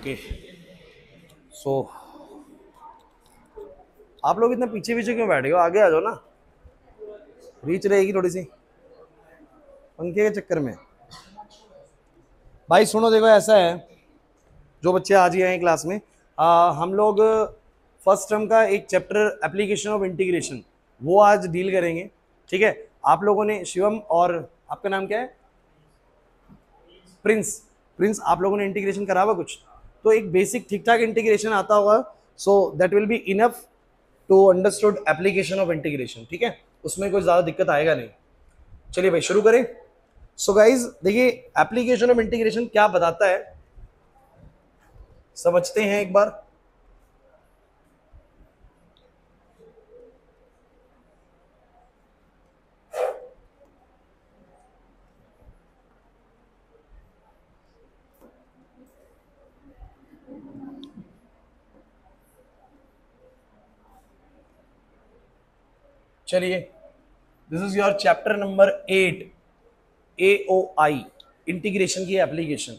Okay. सो आप लोग इतना पीछे पीछे क्यों बैठे हो? आगे आ जाओ ना। रीच रहेगी थोड़ी सी। पंखे के चक्कर में। भाई सुनो देखो ऐसा है। जो बच्चे आज ही आए क्लास में आ, हम लोग फ़र्स्ट टर्म का एक चैप्टर एप्लीकेशन ऑफ़ इंटीग्रेशन वो आज डील करेंगे। ठीक है? आप लोगों ने शिवम और आपका नाम क्या है? प्रिंस प्रिंस आप लोगों ने इंटीग्रेशन करा हुआ कुछ? तो एक बेसिक ठीक ठाक इंटीग्रेशन आता होगा। So that will be enough to understood application of integration ठीक है? उसमें कोई ज़्यादा दिक्कत आएगा नहीं। चलिए भाई, शुरू करें। सो गाइज़ देखिए एप्लीकेशन ऑफ़ इंटीग्रेशन क्या बताता है? समझते हैं एक बार। चलिए। This is your chapter number eight A O I integration की एप्लीकेशन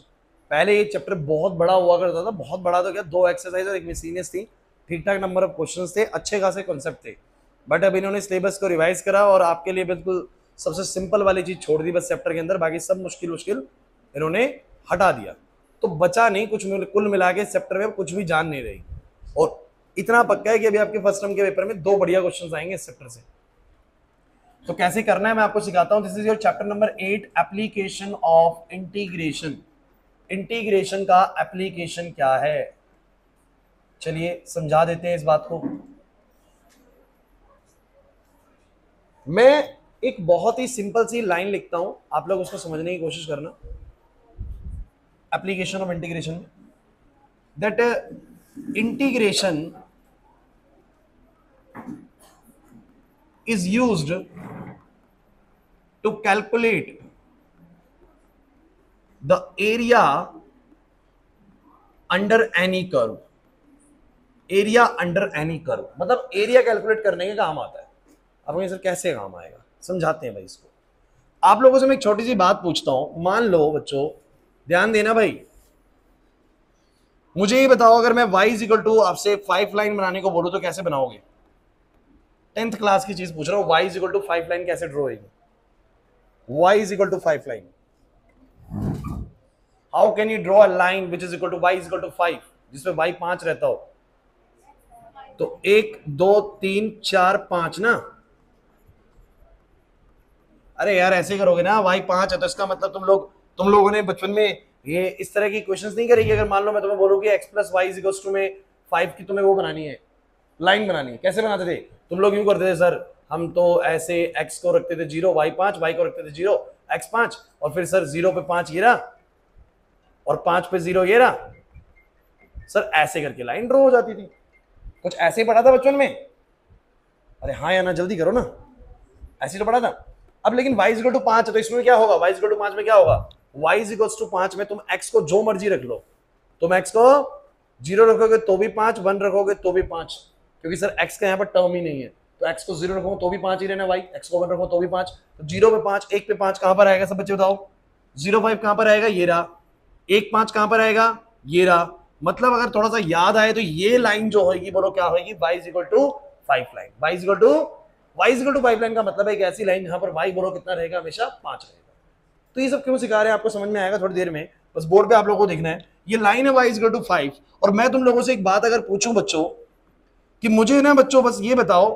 पहले ये चैप्टर बहुत बड़ा हुआ करता था, बहुत बड़ा तो क्या, दो एक्सरसाइज और एक मिसीनियस थी। ठीक ठाक नंबर ऑफ़ क्वेश्चंस थे, अच्छे खासे कॉन्सेप्ट थे। बट अब इन्होंने सिलेबस को रिवाइज करा और आपके लिए बिल्कुल सबसे सिंपल वाली चीज़ छोड़ दी बस चैप्टर के अंदर, बाकी सब मुश्किल मुश्किल इन्होंने हटा दिया। तो बचा नहीं कुछ कुल मिला के चैप्टर में कुछ भी जान नहीं रही। और इतना पक्का है कि अभी आपके फ़र्स्ट टर्म के पेपर में दो बढ़िया क्वेश्चन आएँगे इस चैप्टर से। तो कैसे करना है, मैं आपको सिखाता हूँ। This is your chapter number eight application of integration integration का एप्लीकेशन क्या है? चलिए, समझा देते हैं इस बात को। मैं एक बहुत ही सिंपल सी लाइन लिखता हूँ। आप लोग उसको समझने की कोशिश करना। Application of integration that integration is used to calculate the area under any curve. Area under any curve मतलब एरिया कैलकुलेट करने के काम आता है। अब सर कैसे काम आएगा? समझाते हैं भाई इसको। आप लोगों से मैं एक छोटी सी बात पूछता हूँ। मान लो बच्चों, ध्यान देना भाई। मुझे ये बताओ, अगर मैं y इज़ टू आपसे फाइव लाइन बनाने को बोलूँ तो कैसे बनाओगे? टेंथ क्लास की चीज़ पूछ रहा हूँ, y is equal to five line कैसे ड्रॉ होगी? Y is equal to five line how can you draw a line which is equal to y is equal to five जिसमें y पाँच रहता हो? तो एक, दो, तीन, चार, पाँच ना? अरे यार, ऐसे करोगे ना वाई पाँच है तो इसका मतलब तुम लोग, तुम लोगों ने बचपन में ये इस तरह की क्वेश्चंस नहीं करेगी अगर मान लो मैं तुम्हें बोलूँ कि x plus y is to में फाइव की तुम्हें वो बनानी है लाइन बनानी है, कैसे बनाते थे? तुम लोग यूँ करते थे, सर? हम तो ऐसे x को रखते थे ज़ीरो वाई पाँच वाई को रखते थे ज़ीरो एक्स पाँच, और फिर सर ज़ीरो पे पाँच ये रहा और पाँच पे ज़ीरो ये रहा सर, ऐसे करके लाइन ड्रॉ हो जाती थी। कुछ ऐसे ही पढ़ा था बचपन में? अरे हाँ या ना, जल्दी करो ना। ऐसे तो पढ़ा था। अब लेकिन वाई इक्वल टू पाँच है तो इसमें क्या होगा? Y इक्वल टू पाँच में क्या होगा? Y इक्वल टू पाँच में तुम x को जो मर्ज़ी रख लो। तुम एक्स को ज़ीरो रखोगे तो भी पाँच, वन रखोगे तो भी पाँच। क्योंकि सर एक्स का यहाँ पर टर्म ही नहीं है। तो एक्स को ज़ीरो रखो तो भी पाँच ही रहना y, x को वन रखो तो भी पाँच। तो ज़ीरो पे पाँच, एक पे पाँच कहाँ पर आएगा सब बच्चे बताओ? ज़ीरो फाइव कहाँ पर आएगा? ये रहा। एक पाँच कहाँ पर आएगा? ये रहा। मतलब अगर थोड़ा सा याद आए तो ये लाइन जो होगी, बोलो क्या होगी? y is equal to five line y is equal to y is equal to five line का मतलब है एक ऐसी लाइन जहाँ पर y बोलो कितना रहेगा? हमेशा पाँच रहेगा। तो ये सब क्यों सिखा रहे हैं? आपको समझ में आएगा थोड़ी देर में। बस बोर्ड पे आप लोगों को देखना है। ये लाइन है y is equal to five और मैं तुम लोगों से एक बात अगर पूछूँ बच्चों कि मुझे ना बच्चों, बस ये बताओ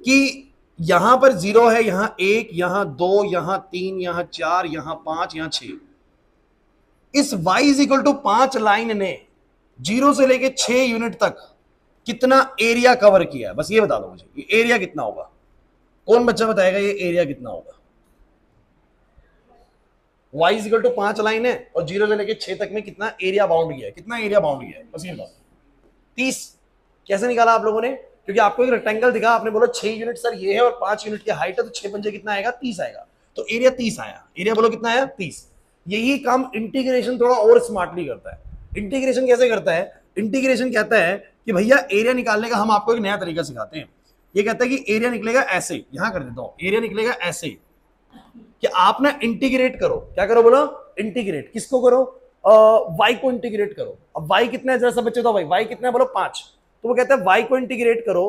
कि यहाँ पर ज़ीरो है, यहाँ एक, यहाँ दो, यहाँ तीन, यहाँ चार, यहाँ पाँच, यहाँ छ इस y इज़ इक्वल टू पाँच लाइन ने ज़ीरो से लेके छ यूनिट तक कितना एरिया कवर किया है? बस ये बता दो मुझे, ये एरिया कितना होगा? कौन बच्चा बताएगा ये एरिया कितना होगा? y इज़ इक्वल टू पाँच लाइन है और ज़ीरो से लेके छह तक में कितना एरिया बाउंड किया है? कितना एरिया बाउंड किया है? बस ये बताओ। तीस। कैसे निकाला आप लोगों ने? क्योंकि आपको एक रेक्टेंगल दिखा, आपने बोला छह यूनिट सर ये है और पाँच यूनिट की हाइट है तो छह पंजे कितना आएगा? तीस आएगा। तो एरिया तीस आया। एरिया बोलो कितना आया? तीस। यही काम इंटीग्रेशन थोड़ा और स्मार्टली करता है। इंटीग्रेशन कैसे करता है? इंटीग्रेशन कहता है कि भैया एरिया निकालने का हम आपको एक नया तरीका सिखाते हैं। ये कहता है कि एरिया निकलेगा ऐसे। यहाँ कर देता हूँ। एरिया निकलेगा ऐसे। कि आप ना इंटीग्रेट करो। क्या करो बोलो? इंटीग्रेट किसको करो? वाई को इंटीग्रेट करो। अब वाई कितना है? जरा सा बच्चे भाई। वाई कितना है? बोलो पाँच। तो वो कहता है वाई को इंटीग्रेट करो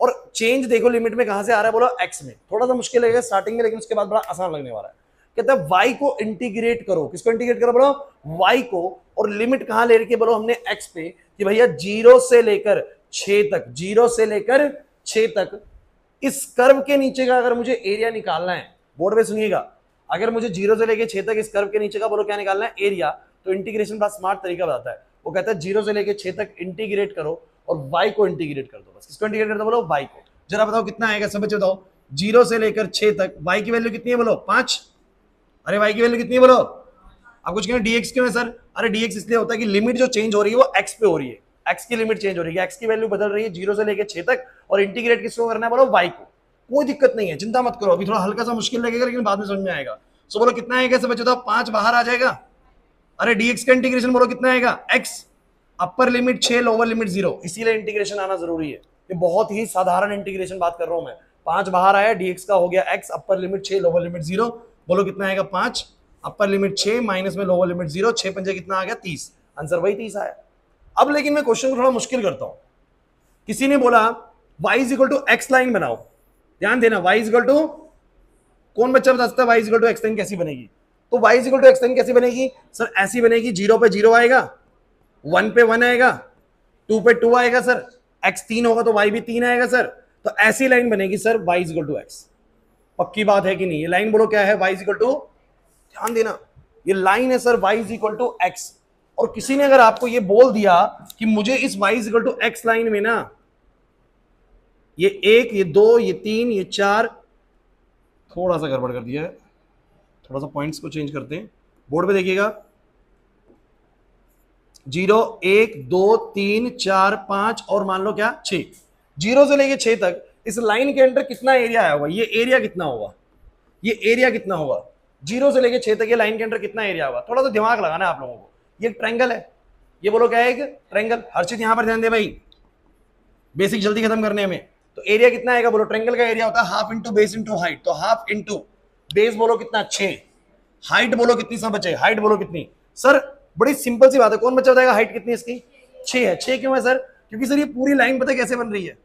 और चेंज देखो लिमिट में कहाँ से आ रहा है, बोलो एक्स में। थोड़ा सा मुश्किल लगेगा स्टार्टिंग में, लेकिन उसके बाद बड़ा आसान लगने वाला है। कहता है वाई को इंटीग्रेट करो। किसको इंटीग्रेट करो? बोलो वाई को और लिमिट कहाँ ले रखी बोलो हमने एक्स पे कि भैया ज़ीरो से लेकर छ तक ज़ीरो से लेकर छ तक इस कर्व के नीचे का अगर मुझे एरिया निकालना है, बोर्ड पे सुनिएगा, अगर मुझे ज़ीरो से लेकर छह तक इस कर्व के नीचे का बोलो क्या निकालना है? एरिया तो इंटीग्रेशन का स्मार्ट तरीका बताता है। वो कहता है ज़ीरो से लेकर छह तक इंटीग्रेट करो। और वाई को इंटीग्रेट कर दो बस। किसको इंटीग्रेट कर दो बोलो? वाई को। जरा बताओ कितना आएगा? सब बच्चे बताओ ज़ीरो से लेकर छह तक। वाई की वैल्यू कितनी है बोलो? पाँच। अरे वाई की वैल्यू कितनी है बोलो? आप कुछ कहें डीएक्स क्यों है सर? अरे डीएक्स इसलिए होता है कि लिमिट जो चेंज हो रही है वो एक्स पे हो रही है। एक्स की लिमिट चेंज हो रही है। एक्स की वैल्यू बदल रही है ज़ीरो से लेकर छह तक और इंटीग्रेट किसको करना है बोलो? वाई को। कोई दिक्कत नहीं है। चिंता मत करो। अभी थोड़ा हल्का सा मुश्किल लगेगा, लेकिन बाद में समझ में आएगा। सो बोलो, कितना आएगा? सब बच्चों पाँच बाहर आ जाएगा। अरे डीएक्स का इंटीग्रेशन बोलो, कितना आएगा? एक्स अपर लिमिट छह लोअर लिमिट ज़ीरो इसीलिए इंटीग्रेशन आना ज़रूरी है। ये बहुत ही साधारण इंटीग्रेशन बात कर रहा हूँ मैं। पाँच बाहर आया डीएक्स का हो गया एक्स अपर लिमिट छह लोअर लिमिट ज़ीरो बोलो कितना आएगा पाँच? अपर लिमिट छह माइनस में लोअर लिमिट ज़ीरो छह पंजे कितना आ गया? तीस। आंसर वही तीस आया। अब लेकिन मैं क्वेश्चन को थोड़ा मुश्किल करता हूँ। किसी ने बोला y is equal to x line बनाओ। ध्यान देना वाई इज़ इक्वल टू कौन बच्चा बता सकता है y is equal to x line कैसी बनेगी? तो y is equal to x line कैसी बनेगी? सर, ऐसी बनेगी, ज़ीरो पे ज़ीरो आएगा। वन पे वन आएगा, टू पे टू आएगा सर एक्स तीन होगा तो वाई भी तीन आएगा सर। तो ऐसी लाइन बनेगी sir y is equal to x पक्की बात है कि नहीं? ये लाइन बोलो क्या है? वाई इज़ इक्वल टू ध्यान देना, ये लाइन है sir y is to x और किसी ने अगर आपको ये बोल दिया कि मुझे इस y is equal to x line में ना, ये एक, ये दो, ये तीन, ये चार, थोड़ा सा गड़बड़ कर दिया है। थोड़ा सा पॉइंट्स को चेंज करते हैं। बोर्ड पे देखिएगा। ज़ीरो, एक, दो, तीन, चार, पाँच और मान लो क्या? छ ज़ीरो से लेके छह तक इस लाइन के अंदर कितना एरिया आया होगा ये एरिया कितना होगा ये एरिया कितना होगा ज़ीरो से लेके छह तक ये लाइन के अंदर कितना एरिया होगा थोड़ा सा दिमाग लगाना आप लोगों को। ये ट्रैंगल है। ये बोलो क्या है एक? हर चीज़ यहाँ पर ध्यान दे भाई। बेसिक जल्दी खत्म करने में। तो एरिया कितना आएगा? बोलो ट्रेंगल का एरिया होता है half into base into height तो हाफ़ इंटू बेस बोलो कितना? छह। हाइट बोलो कितनी? सब बचे। हाइट बोलो कितनी? सर बड़ी सिंपल सी बात है। कौन बच्चा बताएगा हाइट कितनी इसकी? छह है। छह क्यों है सर क्योंकि सर ये पूरी लाइन पता कैसे बन रही है?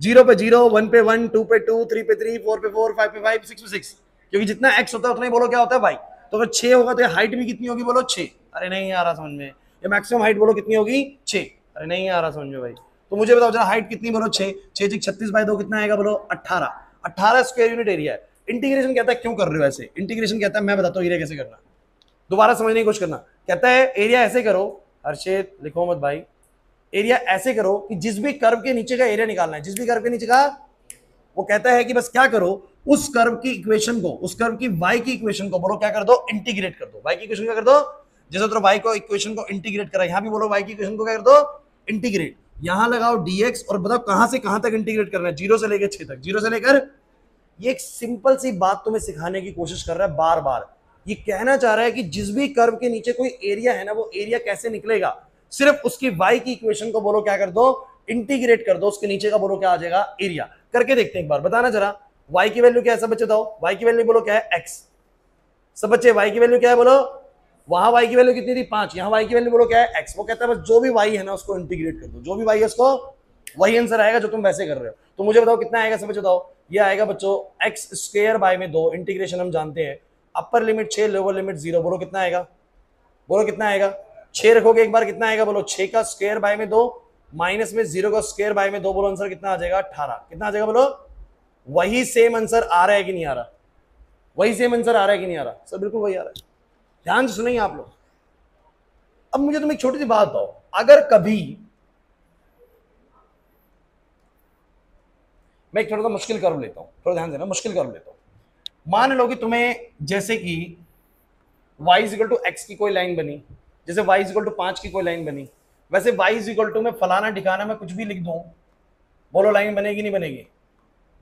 ज़ीरो पे ज़ीरो वन पे वन टू पे टू थ्री पे थ्री फोर पे फोर फाइव पे फाइव सिक्स पे सिक्स क्योंकि जितना एक्स होता है, उतना ही बोलो क्या होता है भाई तो अगर छह होगा तो हाइट भी कितनी होगी बोलो? छह। अरे नहीं आ रहा समझ में। ये मैक्सिमम हाइट बोलो कितनी होगी? छह। अरे नहीं आ रहा समझ में भाई। तो मुझे बताओ, जरा हाइट कितनी बोलो? छह। छह छत्तीस बाई दो कितना आएगा बोलो? अट्ठारह। अट्ठारह स्क्वायर यूनिट एरिया है। इंटीग्रेशन कहता है क्यों कर रहे हो ऐसे? इंटीग्रेशन कहता है मैं बताता हूँ एरिया कैसे करना। दोबारा समझने की कोशिश करना। कहता है, एरिया ऐसे करो, हर्षित, लिखो मत भाई। एरिया ऐसे करो कि जिस भी कर्व के नीचे का एरिया निकालना है, जिस भी कर्व के नीचे का, वो कहता है कि बस क्या करो, उस कर्व की इक्वेशन को, उस कर्व की वाई की इक्वेशन को बोलो, क्या कर दो, इंटीग्रेट कर दो। वाई की इक्वेशन क्या कर दो? जैसे तो वाई को इक्वेशन को इंटीग्रेट करा, यहाँ भी बोलो वाई की इक्वेशन को क्या कर दो, इंटीग्रेट। यहाँ लगाओ dx और बताओ कहाँ से कहाँ तक इंटीग्रेट करना है, ज़ीरो से लेकर छह तक, ज़ीरो से लेकर, ये एक सिंपल सी बात तुम्हें सिखाने की कोशिश कर रहा है बार बार ये कहना चाह रहा है कि जिस भी कर्व के नीचे कोई एरिया है ना, वो एरिया कैसे निकलेगा? सिर्फ़ उसकी वाई की इक्वेशन को बोलो, क्या कर दो? इंटीग्रेट कर दो, उसके नीचे का बोलो, क्या आ जाएगा? एरिया करके देखते हैं एक बार, बताना जरा। वाई की वैल्यू क्या है, सब बच्चे बताओ। वाई की वैल्यू बोलो, क्या है? एक्स सब बच्चे वाई की वैल्यू क्या है, बोलो। वहाँ वाई की वैल्यू कितनी थी? पाँच. यहाँ वाई की वैल्यू बोलो, क्या है? एक्स वो कहता है, बस जो भी वाई है ना, उसको इंटीग्रेट कर दो। जो भी वाई है, उसको वही आंसर आएगा जो तुम वैसे कर रहे हो। तो मुझे बताओ, कितना आएगा समझ बताओ। ये आएगा बच्चों एक्स स्क्र बाय में दो इंटीग्रेशन हम जानते हैं। अपर लिमिट छह लोअर लिमिट ज़ीरो बोलो कितना आएगा? बोलो कितना आएगा? छह रखोगे, एक बार कितना आएगा? बोलो छह का स्क्र बाय में दो माइनस में ज़ीरो का स्क्र बाय में दो, बोलो आंसर कितना आ जाएगा? अठारह. कितना आ जाएगा बोलो? वही सेम आंसर आ रहा है कि नहीं आ रहा? वही सेम आंसर आ रहा है कि नहीं आ रहा? सर बिल्कुल वही आ रहा है। ध्यान से सुनिए आप लोग। अब मुझे तुम एक छोटी सी बात बताओ। अगर कभी मैं एक थोड़ा सा मुश्किल कर्व लेता हूँ, थोड़ा ध्यान देना, मुश्किल कर्व लेता हूँ। मान लो कि तुम्हें जैसे कि y इक्वल टू एक्स की कोई लाइन बनी, जैसे y इक्वल टू पाँच की कोई लाइन बनी, वैसे y इक्वल टू मैं फलाना ठिकाना में कुछ भी लिख दूँ, बोलो लाइन बनेगी नहीं बनेगी?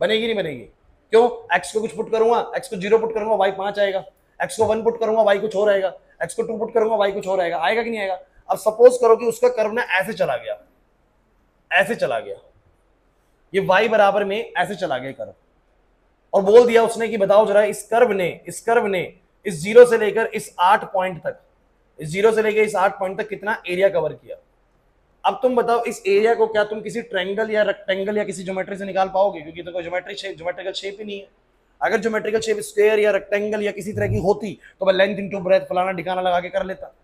बनेगी नहीं बनेगी। क्यों? x को कुछ पुट करूँगा, x को ज़ीरो पुट करूँगा, y पाँच आएगा। x को वन पुट करूँगा, y कुछ और आएगा। एक्स को टू पुट करूँगा वाई कुछ और आएगा। आएगा कि नहीं आएगा? अब सपोज़ करो कि उसका कर्व ना ऐसे चला गया। ऐसे चला गया। ये वाई बराबर में ऐसे चला गया कर्व और बोल दिया उसने कि बताओ जरा, इस कर्व ने, इस कर्व ने, इस ज़ीरो से लेकर इस आठ पॉइंट तक, इस ज़ीरो से लेके इस आठ पॉइंट तक कितना एरिया कवर किया? अब तुम बताओ, इस एरिया को क्या तुम किसी ट्रेंगल या रेक्टेंगल या किसी ज्योमेट्री से निकाल पाओगे? क्योंकि तो ज्योमेट्री शेप ज्योमेट्रिकल शेप ही नहीं है। अगर ज्योमेट्रिकल शेप स्क्वायर या रेक्टेंगल या किसी तरह की होती तो मैं लेंथ इनटू ब्रेथ फलाना ठिकाना लगा के कर लेता।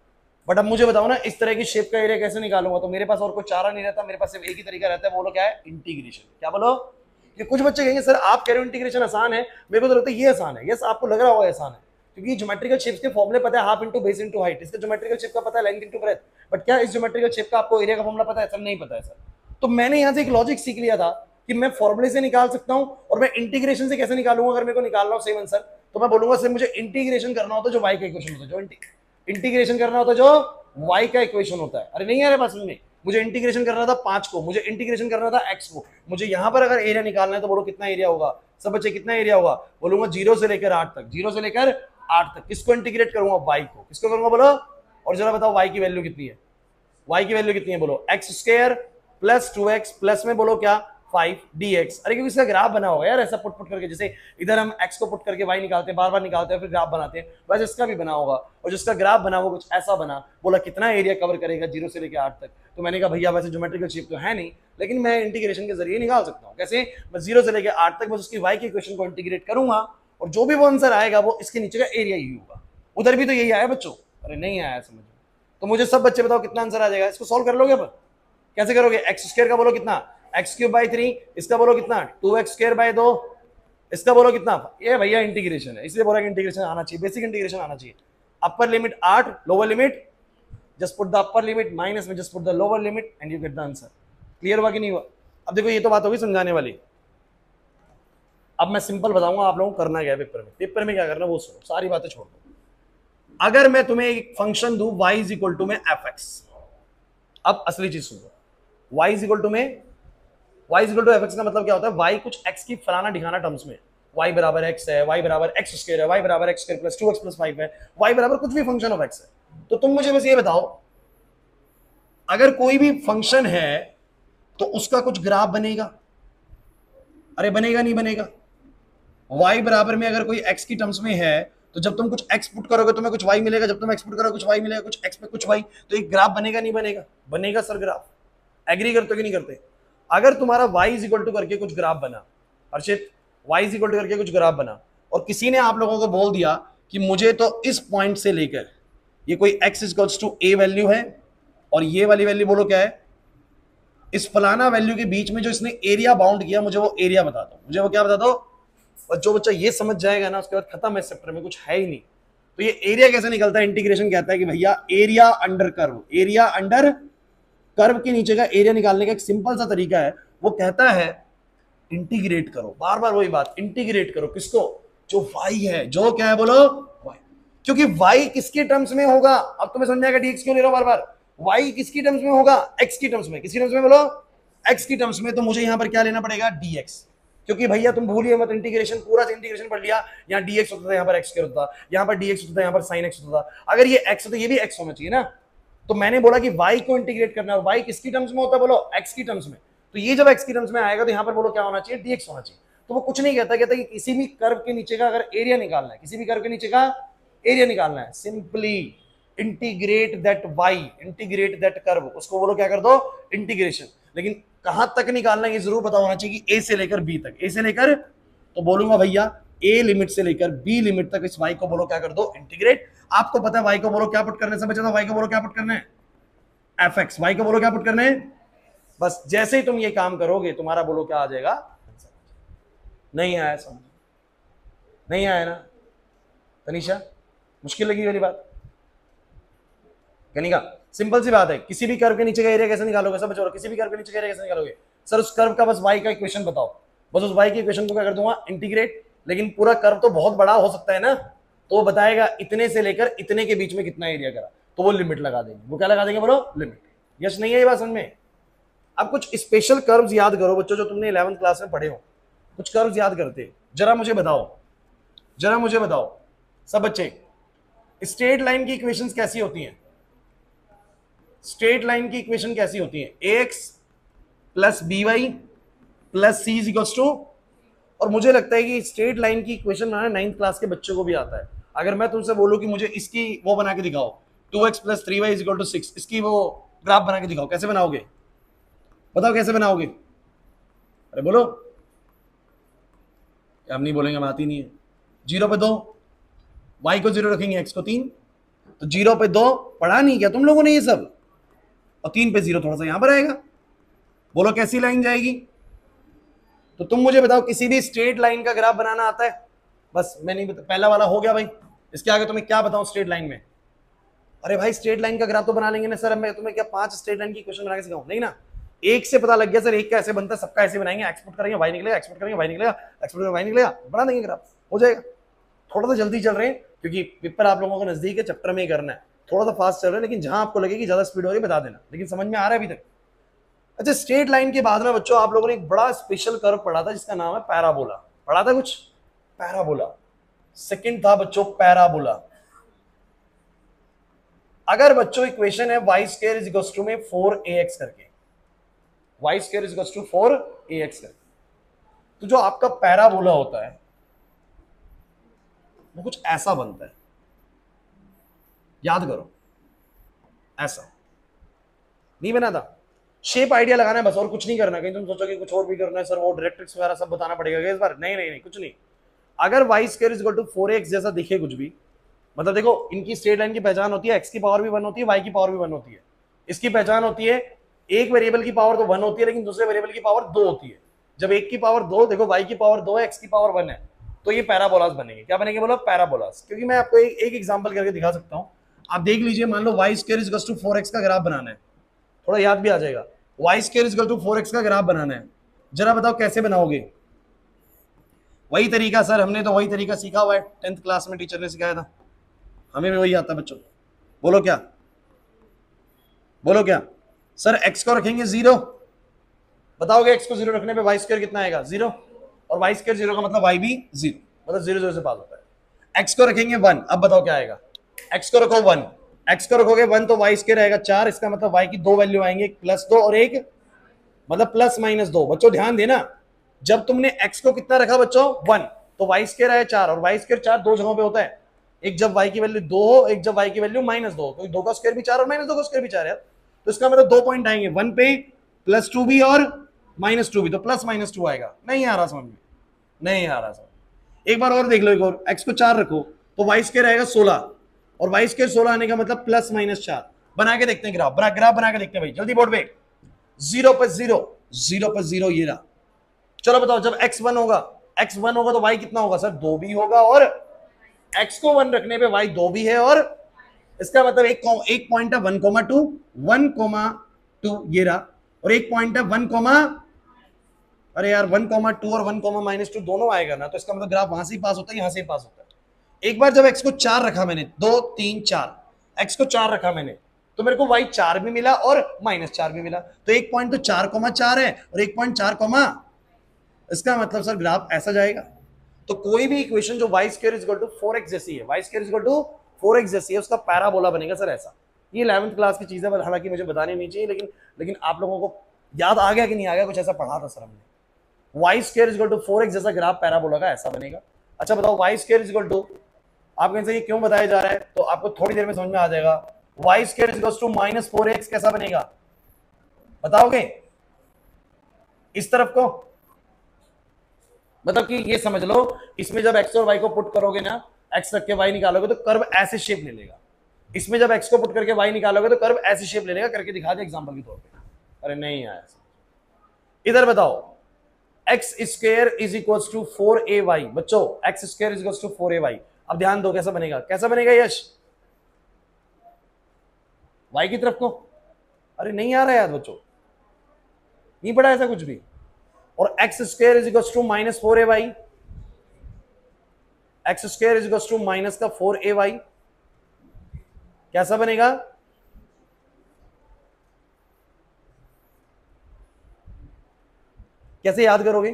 बट अब मुझे बताओ ना, इस तरह की शेप का एरिया कैसे निकालूँगा? तो मेरे पास और कोई चारा नहीं रहता, मेरे पास सिर्फ़ एक ही तरीका रहता है बोलो क्या है? इंटीग्रेशन क्या बोलो? कि कुछ बच्चे कहेंगे, सर, आप कह रहे हो इंटीग्रेशन आसान है। मेरे को तो लगता है ये आसान है। यस आपको लग रहा होगा आसान है। क्योंकि ज्योमेट्रिकल शेप्स के फॉर्मुले पता है half into base into height इसका ज्योमेट्रिकल शेप का पता है लेंथ इंटू ब्रेथ बट क्या इस ज्योमेट्रिकल शेप का आपको एरिया का फॉर्मुला पता है? सर, नहीं पता है, सर। तो मैंने यहाँ से एक लॉजिक सीख लिया था कि मैं फॉर्मुले से निकाल सकता हूँ और मैं इंटीग्रेशन से कैसे निकालूँगा अगर मेरे को निकालना हो? सेम आंसर तो मैं बोलूँगा, सर, मुझे इंटीग्रेशन करना होता जो वाई का इक्वेशन होता है, जो इंटीग्रेशन करना होता जो वाई का इक्वेशन होता है। अरे, नहीं आ रहा पास में। मुझे इंटीग्रेशन करना था पाँच को, मुझे इंटीग्रेशन करना था एक्स को। मुझे यहाँ पर अगर एरिया निकालना है तो बोलो कितना एरिया होगा? सब बच्चे, कितना एरिया होगा? बोलूँगा ज़ीरो से लेकर आठ तक, ज़ीरो से लेकर आठ तक। किसको इंटीग्रेट करूँगा? वाई को। किसको करूँगा बोलो? और जरा बताओ वाई की वैल्यू कितनी है? वाई की वैल्यू कितनी है बोलो? एक्स स्क्स टू एक्स प्लस में बोलो क्या? फाइव डी एक्स अरे क्योंकि इसका ग्राफ बना होगा यार, ऐसा पुट पुट करके, जैसे इधर हम एक्स को पुट करके वाई निकालते हैं, बार बार निकालते हैं, फिर ग्राफ बनाते हैं वैसे इसका भी बना होगा। और जिसका ग्राफ बना वो कुछ ऐसा बना, बोला कितना एरिया कवर करेगा ज़ीरो से लेकर आठ तक। तो मैंने कहा, भैया, वैसे ज्योमेट्रिकल शेप तो है नहीं, लेकिन मैं इंटीग्रेशन के ज़रिए निकाल सकता हूँ। कैसे? मैं ज़ीरो से लेकर आठ तक बस उसकी वाई की क्वेश्चन को इंटीग्रेट करूँगा, और जो भी वो आंसर आएगा, वो इसके नीचे का एरिया ही होगा। उधर भी तो यही आया बच्चों। अरे नहीं आया, समझ तो मुझे सब बच्चे बताओ कितना आंसर आ जाएगा। इसको सॉल्व कर लोगे अब? कैसे करोगे? एक्स का बोलो कितना? एक्स क्यूब बाई थ्री इसका बोलो कितना? टू एक्स स्क्र बाई दो, इसका बोलो कितना? ये भैया इंटीग्रेशन है, इसलिए बोला इंटीग्रेशन आना चाहिए बेसिक इंटीग्रेशन आना चाहिए। अपर लिमिट आठ lower limit just put the upper limit minus में just put the lower limit and you get the answer clear हुआ कि नहीं हुआ? अब देखो, ये तो बात होगी समझाने वाली। अब मैं सिंपल बताऊँगा, आप लोगों को करना क्या पेपर में? पेपर में क्या करना वो सुनो, सारी बातें छोड़ दो। अगर मैं तुम्हें एक फ़ंक्शन दू, y इज़ इक्वल टू में एफ़ एक्स अब असली चीज़ सुनो। y इज़ इक्वल टू में इज़ टू एफ़ एक्स का मतलब क्या होता है? Y कुछ x की फलाना दिखाना टर्म्स में। Y बराबर x है, y बराबर x स्क्वायर है, y बराबर x square plus two x plus five है, y बराबर कुछ भी फ़ंक्शन ऑफ़ x है। तो तुम मुझे बस ये बताओ, अगर कोई भी फ़ंक्शन है तो उसका कुछ ग्राफ बनेगा। अरे बनेगा नहीं बनेगा। Y बराबर में अगर कोई x की टर्म्स में है तो जब तुम कुछ x पुट करोगे, तुम्हें कुछ y मिलेगा। जब तुम x पुट करोगे, कुछ y मिलेगा। कुछ x पे कुछ y तो एक ग्राफ बनेगा नहीं बनेगा? बनेगा सर ग्राफ एग्री करते कि नहीं करते? अगर तुम्हारा y इज़ इक्वल टू करके कुछ ग्राफ बना Arshit y is equal to करके कुछ ग्राफ बना, और किसी ने आप लोगों को बोल दिया कि मुझे तो इस पॉइंट से लेकर, ये कोई x equals to A value है, और ये वाली वैल्यू बोलो क्या है? इस फलाना वैल्यू के बीच में जो इसने एरिया बाउंड किया, मुझे वो एरिया बता दो। मुझे वो क्या बता दो? और जो बच्चा ये समझ जाएगा ना, उसके बाद खत्म है चैप्टर में, कुछ है ही नहीं। तो ये एरिया कैसे निकलता है? इंटीग्रेशन कहता है कि भैया area under curve area under curve के नीचे का एरिया निकालने का एक सिंपल सा तरीका है। वो कहता है इंटीग्रेट करो। बार बार वही बात इंटीग्रेट करो। किसको? जो वाई है। जो क्या है बोलो? वाई क्योंकि वाई किसके टर्म्स में होगा? अब तुम्हें समझ आएगा डीएक्स क्यों ले रहा? बार बार वाई किसकी टर्म्स में होगा? एक्स की टर्म्स में। किसकी टर्म्स में बोलो? एक्स की टर्म्स में। तो मुझे यहाँ पर क्या लेना पड़ेगा? डीएक्स क्योंकि भैया, तुम भूलिए मत इंटीग्रेशन पूरा इंटीग्रेशन पढ़ लिया। यहाँ डीएक्स होता था, यहाँ पर एक्स होता था। यहाँ पर डीएक्स होता था, यहाँ पर साइन एक्स होता था। अगर ये एक्स तो ये भी एक्स होना चाहिए ना। तो मैंने बोला कि वाई को इंटीग्रेट करना है वाई किसकी टर्म्स में होता है बोलो? एक्स की टर्म्स में। तो ये जब एक्स की टर्म्स में आएगा तो यहाँ पर बोलो क्या होना चाहिए? डीएक्स होना चाहिए। तो वो कुछ नहीं कहता कहता कि किसी भी कर्व के नीचे का अगर एरिया निकालना है, किसी भी कर्व के नीचे का एरिया निकालना है simply integrate that y integrate that curve उसको बोलो क्या कर दो? इंटीग्रेशन लेकिन कहाँ तक निकालना है ये ज़रूर पता होना चाहिए कि ए से लेकर बी तक। ए से लेकर तो बोलूँगा भैया ए लिमिट से लेकर बी लिमिट तक इस वाई को बोलो, क्या कर दो? इंटीग्रेट आपको पता है वाई को बोलो, क्या पुट करने से बचा था वाई को बोलो, क्या पुट करना एफ़ एक्स वाई को बोलो, क्या पुट करने बस जैसे ही तुम ये काम करोगे, तुम्हारा बोलो, क्या आ जाएगा? नहीं आया, समझ। नहीं आया ना? तनिषा, मुश्किल लगी वाली बात। कनिका सिंपल सी बात है। किसी भी कर्व के नीचे का एरिया कैसे निकालोगे? सब बच्चों किसी भी कर्व के नीचे का एरिया कैसे निकालोगे? सर, उस कर्व का बस वाई का इक्वेशन बताओ। बस उस वाई के इक्वेशन को क्या कर दूँगा? इंटीग्रेट लेकिन पूरा कर्व तो बहुत बड़ा हो सकता है ना? तो वो बताएगा, इतने से लेकर इतने के बीच में कितना एरिया करा। तो वो लिमिट लगा देंगे। वो क्या लगा देंगे बोलो? लिमिट यस नहीं है ये बात समझ में? अब कुछ स्पेशल कर्व्स याद करो बच्चों, जो तुमने इलेवंथ क्लास में पढ़े हो। कुछ कर्व्स याद करते। जरा मुझे बताओ। जरा मुझे बताओ। सब बच्चे स्ट्रेट लाइन की इक्वेशंस कैसी होती हैं? स्ट्रेट लाइन की इक्वेशन कैसी होती है? X plus B y plus C is to और मुझे लगता है कि स्ट्रेट लाइन की इक्वेशन ना नाइन्थ क्लास के बच्चों को भी आता है। अगर मैं तुमसे बोलूँ कि मुझे इसकी वो बना के दिखाओ two x plus three y is equal to six इसकी वो ग्राफ बना के दिखाओ, कैसे बनाओगे? बताओ कैसे बनाओगे? अरे बोलो। हम नहीं बोलेंगे हम आती नहीं है। ज़ीरो पे दो वाई को ज़ीरो रखेंगे एक्स को तीन तो ज़ीरो पे दो, पढ़ा नहीं क्या तुम लोगों ने ये सब? और तीन पे ज़ीरो थोड़ा सा यहाँ पर आएगा। बोलो कैसी लाइन जाएगी? तो तुम मुझे बताओ, किसी भी स्ट्रेट लाइन का ग्राफ बनाना आता है? बस, मैं नहीं बता, पहला वाला हो गया भाई। इसके आगे तुम्हें क्या बताऊँ स्ट्रेट लाइन में? अरे भाई स्ट्रेट लाइन का ग्राफ तो बना लेंगे ना सर मैं तुम्हें क्या पाँच स्ट्रेट लाइन की क्वेश्चन बना के सिखाऊं? नहीं ना? एक से पता लग गया सर एक का ऐसे बनता है, सबका ऐसे बनाएँगे एक्सपोर्ट करेंगे वाई निकलेगा एक्सपोर्ट करेंगे वाई निकलेगा एक्सपोर्ट करेंगे वाई निकलेगा, बना देंगे ग्राफ हो जाएगा। थोड़ा सा जल्दी चल रहे हैं, क्योंकि पेपर आप लोगों को नज़दीक है चैप्टर में ही करना है। थोड़ा सा फास्ट चल रहा है, लेकिन जहाँ आपको लगेगी, ज़्यादा स्पीड हो रही है, बता देना। लेकिन समझ में आ रहा है अभी तक? अच्छा स्ट्रेट लाइन के बाद में बच्चों, आप लोगों ने एक बड़ा स्पेशल कर्व पढ़ा था, जिसका नाम है पैराबोला पढ़ा था कुछ? पैराबोला सेकंड था बच्चों पैराबोला अगर बच्चों इक्वेशन है y square is equal to में फोर ए एक्स करके. Y square is equal to four A x करके. तो जो आपका पैराबोला होता है, वो कुछ ऐसा बनता है. याद करो. ऐसा. नहीं बना था? शेप आइडिया लगाना है, बस और कुछ नहीं करना। कहीं तुम सोचो कि कुछ और भी करना है सर वो डायरेक्ट्रिक्स वगैरह सब बताना पड़ेगा इस बार नहीं नहीं नहीं, कुछ नहीं। अगर y square is to four x जैसा दिखे कुछ भी मतलब देखो, इनकी स्ट्रेट लाइन की पहचान होती है एक्स की पावर भी वन होती है वाई की पावर भी वन होती है। इसकी पहचान होती है, एक वेरिएबल की पावर तो वन होती है, लेकिन दूसरे वेरिएबल की पावर दो होती है। जब एक की पावर दो, देखो वाई की पावर दो है एक्स की पावर वन है तो ये पैराबोलास बनेंगे। क्या बनेंगे बोलो? पैराबोलास क्योंकि मैं आपको एक एक एग्ज़ाम्पल करके दिखा सकता हूँ। आप देख लीजिए, मान लो y square is to four x का ग्राफ बनाना है। थोड़ा याद भी आ जाएगा। Y square is to four x का ग्राफ बनाना है। जरा बताओ कैसे बनाओगे? वही तरीका, सर, हमने तो वही तरीका सीखा हुआ है। टेंथ क्लास में टीचर ने सिखाया था। हमें भी वही आता है बच्चों। बोलो क्या? बोलो क्या? सर एक्स को रखेंगे ज़ीरो बताओगे एक्स को ज़ीरो रखने पे वाई स्क्र कितना आएगा? ज़ीरो और वाई स्क्र ज़ीरो का मतलब वाई भी ज़ीरो मतलब ज़ीरो ज़ीरो से पास होता है। एक्स को रखेंगे वन अब बताओ क्या आएगा? एक्स को रखो वन एक्स को रखोगे वन तो वाई स्क्र रहेगा चार, इसका मतलब वाई की दो वैल्यू आएँगे प्लस दो और एक मतलब प्लस माइनस दो। बच्चों, ध्यान देना, जब तुमने एक्स को कितना रखा बच्चों? वन तो वाई स्क्र आया चार, और वाई स्क्र चार दो जगहों पे होता है। एक जब वाई की वैल्यू दो हो, एक जब वाई की वैल्यू माइनस दो तो दो का स्क्वायर भी चार और माइनस दो का स्क्वायर भी चार यार तो इसका मतलब दो पॉइंट आएँगे। वन पे प्लस टू भी और माइनस टू भी। तो प्लस माइनस टू आएगा। नहीं आ रहा समझ में? नहीं आ रहा समझ एक बार और देख लो एक और। एक्स को चार रखो तो वाई स्क्वायर आएगा सोलह। और वाई स्क्वायर सोलह आने का मतलब प्लस माइनस चार। बना के देखते हैं ग्राफ। बना ग्राफ बना के देखते हैं भाई। जल्दी बोर्ड पे। ज़ीरो पर ज़ीरो ज़ीरो पर ज़ीरो, ये रहा। चलो बताओ, जब एक्स वन होगा एक्स वन होगा तो वाई कितना होगा सर? दो भी होगा और एक्स को वन रखने पे वाई दो भी है और इसका मतलब एक एक पॉइंट है one comma two one comma two ये रहा। और एक पॉइंट है वन कोमा अरे यार वन कोमा टू और वन कोमा माइनस टू दोनों आएगा ना तो इसका मतलब ग्राफ वहाँ से ही पास होता है, यहाँ से ही पास होता है। एक बार जब एक्स को चार रखा मैंने, दो, तीन, चार एक्स को चार रखा मैंने तो मेरे को वाई चार भी मिला और माइनस चार भी मिला। तो एक पॉइंट तो चार कोमा चार है और एक पॉइंट चार कोमा इसका मतलब सर ग्राफ ऐसा जाएगा। तो कोई भी इक्वेशन जो y square is to four x जैसी है y square is to four x जैसी है, उसका पैराबोला बनेगा सर ऐसा। ये इलेवंथ क्लास की चीज़ है हालाँकि मुझे बतानी नहीं चाहिए, लेकिन लेकिन आप लोगों को याद आ गया कि नहीं आ गया, कुछ ऐसा पढ़ा था सर हमने। Y square is to four x जैसा ग्राफ पैराबोला का ऐसा बनेगा। अच्छा बताओ वाई स्क्र इज़ टू आप कहीं ये क्यों बताया जा रहा है? तो आपको थोड़ी देर में समझ में आ जाएगा। Y is to minus four x कैसा बनेगा? बताओगे? इस तरफ़ को। मतलब कि ये समझ लो, इसमें जब एक्स और वाई को पुट करोगे ना एक्स रख के वाई निकालोगे तो कर्व ऐसे शेप ले लेगा। इसमें जब एक्स को पुट करके वाई निकालोगे तो कर्व ऐसे शेप ले लेगा। करके दिखा दे एग्ज़ाम्पल के तौर पर अरे नहीं आया। इधर बताओ। X equal to four a y बच्चों x equal to four a y अब ध्यान दो कैसा बनेगा। कैसा बनेगा यश? वाई की तरफ़ को? अरे नहीं आ रहा है यार बच्चों। नहीं पड़ा ऐसा कुछ भी। और x square is equal to minus four a y x square is equal to minus का फोर ए वाई कैसा बनेगा? कैसे याद करोगे?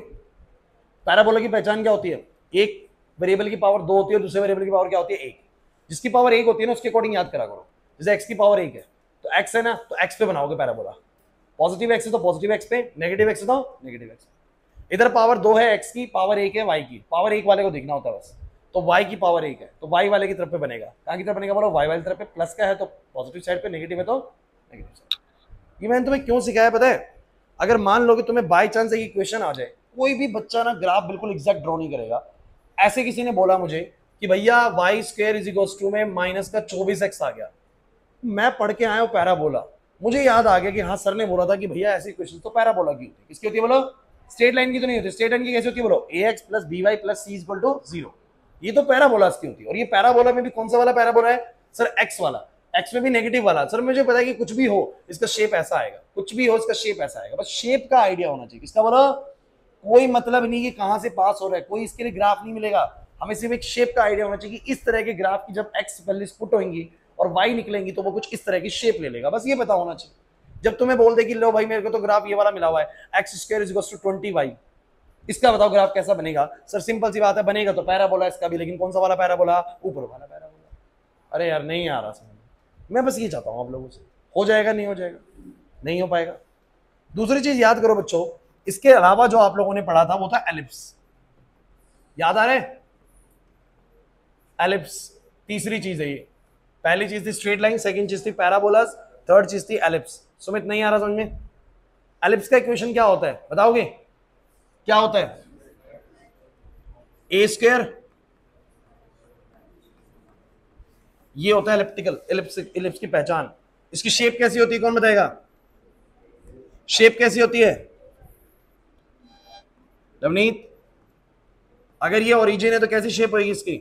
पैराबोला की पहचान क्या होती है? एक वेरिएबल की पावर दो होती है दूसरे वेरिएबल की पावर क्या होती है एक। जिसकी पावर एक होती है ना, उसके अकॉर्डिंग याद करा करो। जैसे एक्स की पावर एक है तो एक्स है ना तो एक्स पे बनाओगे पैराबोला। पॉजिटिव एक्स है तो पॉजिटिव एक्स पे, नेगेटिव एक्स है तो नेगेटिव एक्स इधर पावर दो है एक्स की, पावर एक है वाई की। पावर एक वाले को देखना होता है बस। तो वाई की पावर एक है तो वाई वाले की तरफ़ पे बनेगा। कहाँ की तरफ़ बनेगा बोलो? y वाली तरफ़ पे। प्लस का है तो पॉजिटिव साइड पे, नेगेटिव है तो नेगेटिव साइड ये मैंने तुम्हें क्यों सिखाया पता है? अगर मान लो कि तुम्हें बाई चांस एक इक्वेशन आ जाए, कोई भी बच्चा ना ग्राफ बिल्कुल एग्जैक्ट ड्रॉ नहीं करेगा। ऐसे किसी ने बोला मुझे कि भैया y square is equal to में माइनस का चौबीस एक्स आ गया। मैं पढ़ के आया पैरा बोला। मुझे याद आ गया कि हाँ सर ने बोला था कि भैया, ऐसी क्वेश्चन तो पैरा बोला की होती किसकी होती है बोलो? स्ट्रेट लाइन की तो नहीं होती। स्ट्रेट लाइन की कैसे होती है बोलो? A x plus b y plus c equal to zero ये तो पैराबोला की होती है और ये पैराबोला में भी कौन सा वाला पैराबोला है? सर एक्स वाला। एक्स में भी नेगेटिव वाला। सर, मुझे पता है कि कुछ भी हो, इसका शेप ऐसा आएगा। कुछ भी हो, इसका शेप ऐसा आएगा। बस शेप का आइडिया होना चाहिए। किसका बोलो? कोई मतलब नहीं कि कहाँ से पास हो रहा है, कोई इसके लिए ग्राफ नहीं मिलेगा। हमें सिर्फ़ एक शेप का आइडिया होना चाहिए कि इस तरह के ग्राफ की जब एक्स वैल्यूज़ पुट होंगी और वाई निकलेंगी तो वो कुछ इस तरह की शेप ले लेगा। बस ये पता होना चाहिए। जब तुम्हें बोल दे कि लो भाई मेरे को तो ग्राफ ये वाला मिला हुआ है x square is to twenty y इसका बताओ ग्राफ कैसा बनेगा? सर सिंपल सी बात है, बनेगा तो पैरा बोला इसका भी, लेकिन कौन सा वाला पैरा बोला ऊपर वाला पैरा बोला अरे यार, नहीं आ रहा समझ मैं बस ये चाहता हूँ आप लोगों से। हो जाएगा, नहीं हो जाएगा? नहीं हो पाएगा। दूसरी चीज़ याद करो बच्चों इसके अलावा जो आप लोगों ने पढ़ा था वो था एलिप्स। याद आ रहे एलिप्स, तीसरी चीज़ है ये। पहली चीज़ थी स्ट्रेट लाइन सेकंड चीज़ थी पैराबोलास थर्ड चीज़ थी एलिप्स सुमित, नहीं आ रहा समझ में? एलिप्स का इक्वेशन क्या होता है? बताओगे? क्या होता है? ए स्क्र ये होता है एलिप्टिकल एलिप्स एलिप्स की पहचान। इसकी शेप कैसी होती है? कौन बताएगा? शेप कैसी होती है? रवनीत अगर ये ओरिजिन है तो कैसी शेप होगी इसकी?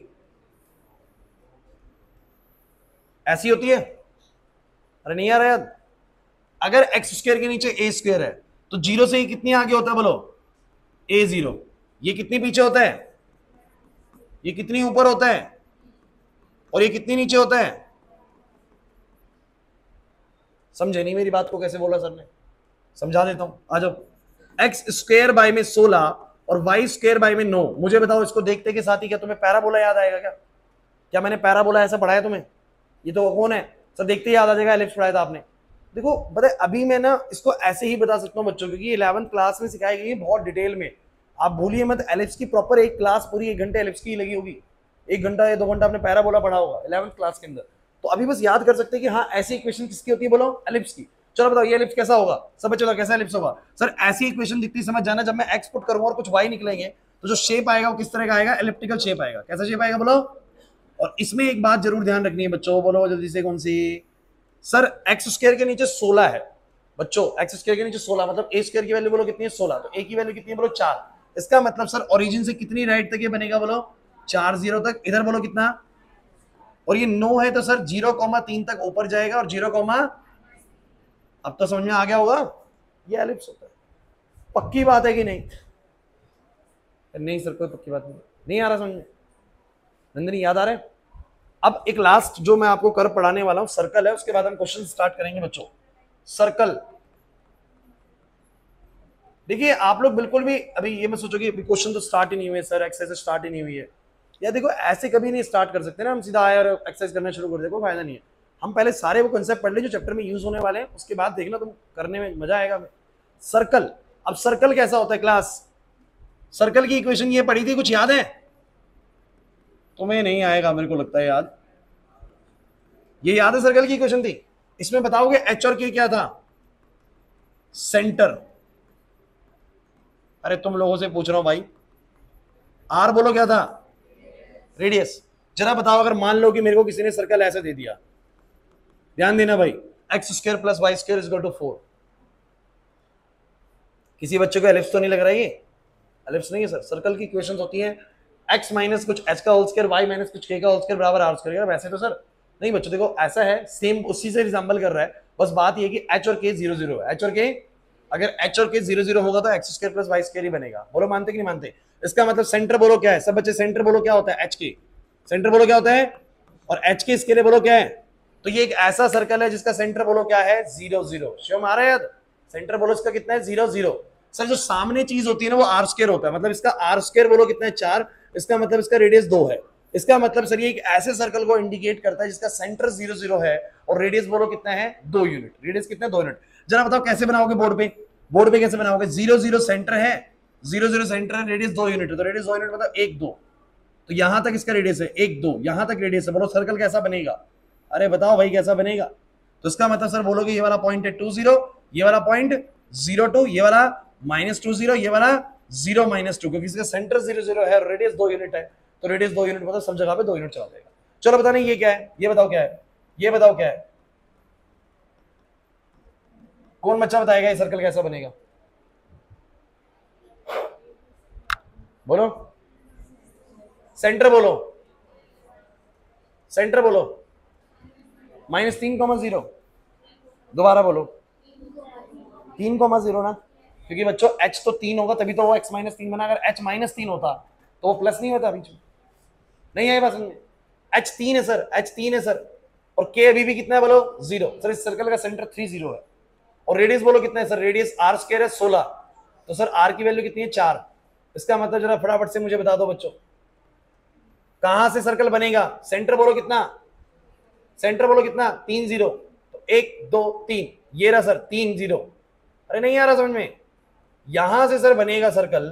ऐसी होती है? अरे नहीं रहा याद अगर एक्स स्क्र के नीचे ए स्क्र है तो ज़ीरो से ये कितनी आगे होता है बोलो? ए ज़ीरो ये कितनी पीछे होता है? ये कितनी ऊपर होता है? और ये कितनी नीचे होता है? समझे नहीं मेरी बात को कैसे बोला सर ने? समझा देता हूँ। आ जाओ। एक्स स्क्र बाय में सोलह और वाई स्क्र बाय में नौ मुझे बताओ, इसको देखते के साथ ही क्या तुम्हें पैरा बोला याद आएगा क्या? क्या मैंने पैरा बोला ऐसा पढ़ाया तुम्हें? ये तो कौन है? सर देखते ही याद आ जाएगा एलिप्स पढ़ाया था आपने। देखो, पता अभी मैं ना इसको ऐसे ही बता सकता हूँ बच्चों क्योंकि इलेवंथ क्लास में सिखाई गई है बहुत डिटेल में। आप भूलिए मत एलिप्स की प्रॉपर एक क्लास पूरी एक घंटे एलिप्स की लगी होगी। एक घंटा या दो घंटा आपने पैरा बोला पढ़ा होगा इलेवंथ क्लास के अंदर। तो अभी बस याद कर सकते हैं कि हाँ ऐसी इक्वेशन किसकी होती है, बोलो? एलिप्स की। चलो बताओ, ये एलिप्स कैसा होगा? सब चलो कैसा एलिप्स होगा? सर ऐसी इक्वेशन दिखती समझ जाना, जब मैं एक्स पुट करूँगा और कुछ वाई निकलेंगे तो जो शेप आएगा वो किस तरह का आएगा? इलेप्टिकल शेप आएगा। कैसा शेप आएगा बोलो? और इसमें एक बात ज़रूर ध्यान रखनी है बच्चों, बोलो जल्दी से कौन सी? सर एक्स स्क्र के नीचे सोलह है। बच्चों एक्स स्क्र के नीचे सोलह मतलब ए स्क्र की वैल्यू बोलो कितनी है? सोलह। तो ए की वैल्यू कितनी है बोलो? चार। इसका मतलब सर ओरिजिन से कितनी राइट तक ये बनेगा बोलो? चार ज़ीरो तक। इधर बोलो कितना? और ये नो है तो सर ज़ीरो कॉमा तीन तक ऊपर जाएगा और ज़ीरो कॉमा अब तो समझ में आ गया होगा, ये एलिप्स होता है। पक्की बात है कि नहीं? नहीं सर, कोई पक्की बात नहीं। नहीं आ रहा समझ में। नंदनी, याद आ रहा है? अब एक लास्ट जो मैं आपको कर पढ़ाने वाला हूँ सर्कल है, उसके बाद हम क्वेश्चन स्टार्ट करेंगे बच्चों। सर्कल देखिए, आप लोग बिल्कुल भी, अभी ये मैं सोचो कि क्वेश्चन तो स्टार्ट ही नहीं हुए सर एक्सरसाइज स्टार्ट ही नहीं हुई है। या देखो, ऐसे कभी नहीं स्टार्ट कर सकते ना हम, सीधा आए और एक्सरसाइज करना शुरू कर दे, कोई फ़ायदा नहीं है। हम पहले सारे वो कंसेप्ट पढ़ ले जो चैप्टर में यूज़ होने वाले हैं, उसके बाद देखना तुम करने में मज़ा आएगा। सर्कल अब सर्कल कैसा होता है क्लास सर्कल की इक्वेशन ये पढ़ी थी, कुछ याद है? तुम्हें नहीं आएगा, मेरे को लगता है याद। ये याद है सर्कल की क्वेश्चन थी? इसमें बताओगे एच और के क्या था? सेंटर अरे तुम लोगों से पूछ रहा हूँ भाई। आर बोलो क्या था? रेडियस जरा बताओ, अगर मान लो कि मेरे को किसी ने सर्कल ऐसे दे दिया ध्यान देना भाई। X square plus y square is to four किसी बच्चे को एलिप्स तो नहीं लग रहा है ये? एलिप्स नहीं है सर सर्कल की क्वेश्चन होती है। एक्स माइनस कुछ एच का होल स्क्वायर वाई माइनस कुछ के का होल स्क्वायर बराबर आर स्क्वायर वैसे तो सर नहीं, बच्चों, देखो, ऐसा है सेम उसी से रिजम्बल कर रहा है। बस बात यह कि एच और के ज़ीरो ज़ीरो एच और के अगर एच और के ज़ीरो ज़ीरो होगा तो x square plus y square ही बनेगा। बोलो, मानते कि नहीं मानते? इसका मतलब सेंटर बोलो क्या है? सब बच्चे सेंटर बोलो क्या होता है? एच के सेंटर बोलो क्या होता है? और एच के इसके लिए बोलो क्या है? तो ये एक ऐसा सर्कल है जिसका सेंटर बोलो क्या है? ज़ीरो ज़ीरो शिव आ रहा है सेंटर बोलो इसका कितना है? ज़ीरो ज़ीरो सर जो सामने चीज़ होती है ना, वो आर स्क्र होता है। मतलब इसका आर स्क्र बोलो कितना है? चार। इसका मतलब इसका रेडियस दो है। इसका मतलब सर ये एक ऐसे सर्कल को इंडिकेट करता है जिसका सेंटर ज़ीरो ज़ीरो है और रेडियस बोलो कितना है? दो यूनिट रेडियस कितना है? दो यूनिट जरा बताओ कैसे बनाओगे बोर्ड पे? बोर्ड पे कैसे बनाओगे? ज़ीरो ज़ीरो सेंटर है। ज़ीरो ज़ीरो सेंटर है रेडियस दो यूनिट है। तो रेडियस दो यूनिट मतलब एक, दो. तो यहाँ तक इसका रेडियस है, एक, दो. यहाँ तक रेडियस है। बोलो सर्कल कैसा बनेगा? अरे बताओ भाई कैसा बनेगा? तो इसका मतलब सर बोलोगे ये वाला पॉइंट है टू ज़ीरो ये वाला पॉइंट ज़ीरो टू ये वाला माइनस टू ज़ीरो ये वाला ज़ीरो माइनस टू क्योंकि इसका सेंटर ज़ीरो ज़ीरो है रेडियस दो यूनिट है। तो रेडियस दो यूनिट मतलब सब जगह पे दो यूनिट चला जाएगा चलो बताने ये क्या है? ये बताओ क्या है? ये बताओ क्या है? कौन बच्चा बताएगा ये सर्कल कैसा बनेगा? बोलो। सेंटर बोलो। सेंटर बोलो। माइनस तीन कॉमा ज़ीरो। दोबारा बोलो। तीन कॉमा ज़ीरो ना? क्योंकि बच्चों एच तो तीन होगा, तभी तो वो एक्स माइनस तीन बना। अगर एच माइनस तीन होता तो वो प्लस नहीं होता में। नहीं आए बात समझ? एच तीन है सर एच तीन है सर और के अभी भी कितना है बोलो? ज़ीरो सर इस सर्कल का सेंटर थ्री ज़ीरो है। और रेडियस बोलो कितना है सर रेडियस आर स्केयर है सोलह। तो सर आर की वैल्यू कितनी है? चार। इसका मतलब जरा फटाफट से मुझे बता दो बच्चों। कहाँ से सर्कल बनेगा? सेंटर बोलो कितना? सेंटर बोलो कितना? तीन ज़ीरो। तो एक, दो, तीन। ये रहा सर, तीन ज़ीरो। अरे नहीं आ रहा समझ में। यहाँ से सर बनेगा सर्कल।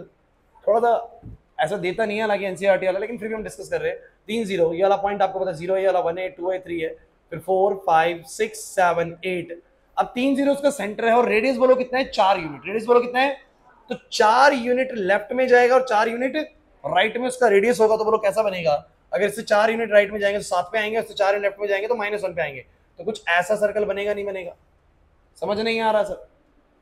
थोड़ा सा ऐसा देता नहीं है, हालाँकि एनसीआरटी वाला, लेकिन फिर भी हम डिस्कस कर रहे हैं। तीन ज़ीरो, ये वाला पॉइंट आपको पता ज़ीरो वाला वन है टू है थ्री है। फिर four five six seven eight अब तीन ज़ीरो उसका सेंटर है और रेडियस बोलो कितना है? चार यूनिट रेडियस बोलो कितना है? तो चार यूनिट लेफ़्ट में जाएगा और चार यूनिट राइट में उसका रेडियस होगा तो बोलो कैसा बनेगा? अगर इससे चार यूनिट राइट में जाएँगे तो सात पे आएँगे इससे चार यूनिट लेफ़्ट में जाएँगे तो माइनस वन पे आएँगे। तो कुछ ऐसा सर्कल बनेगा, नहीं बनेगा। समझ नहीं आ रहा सर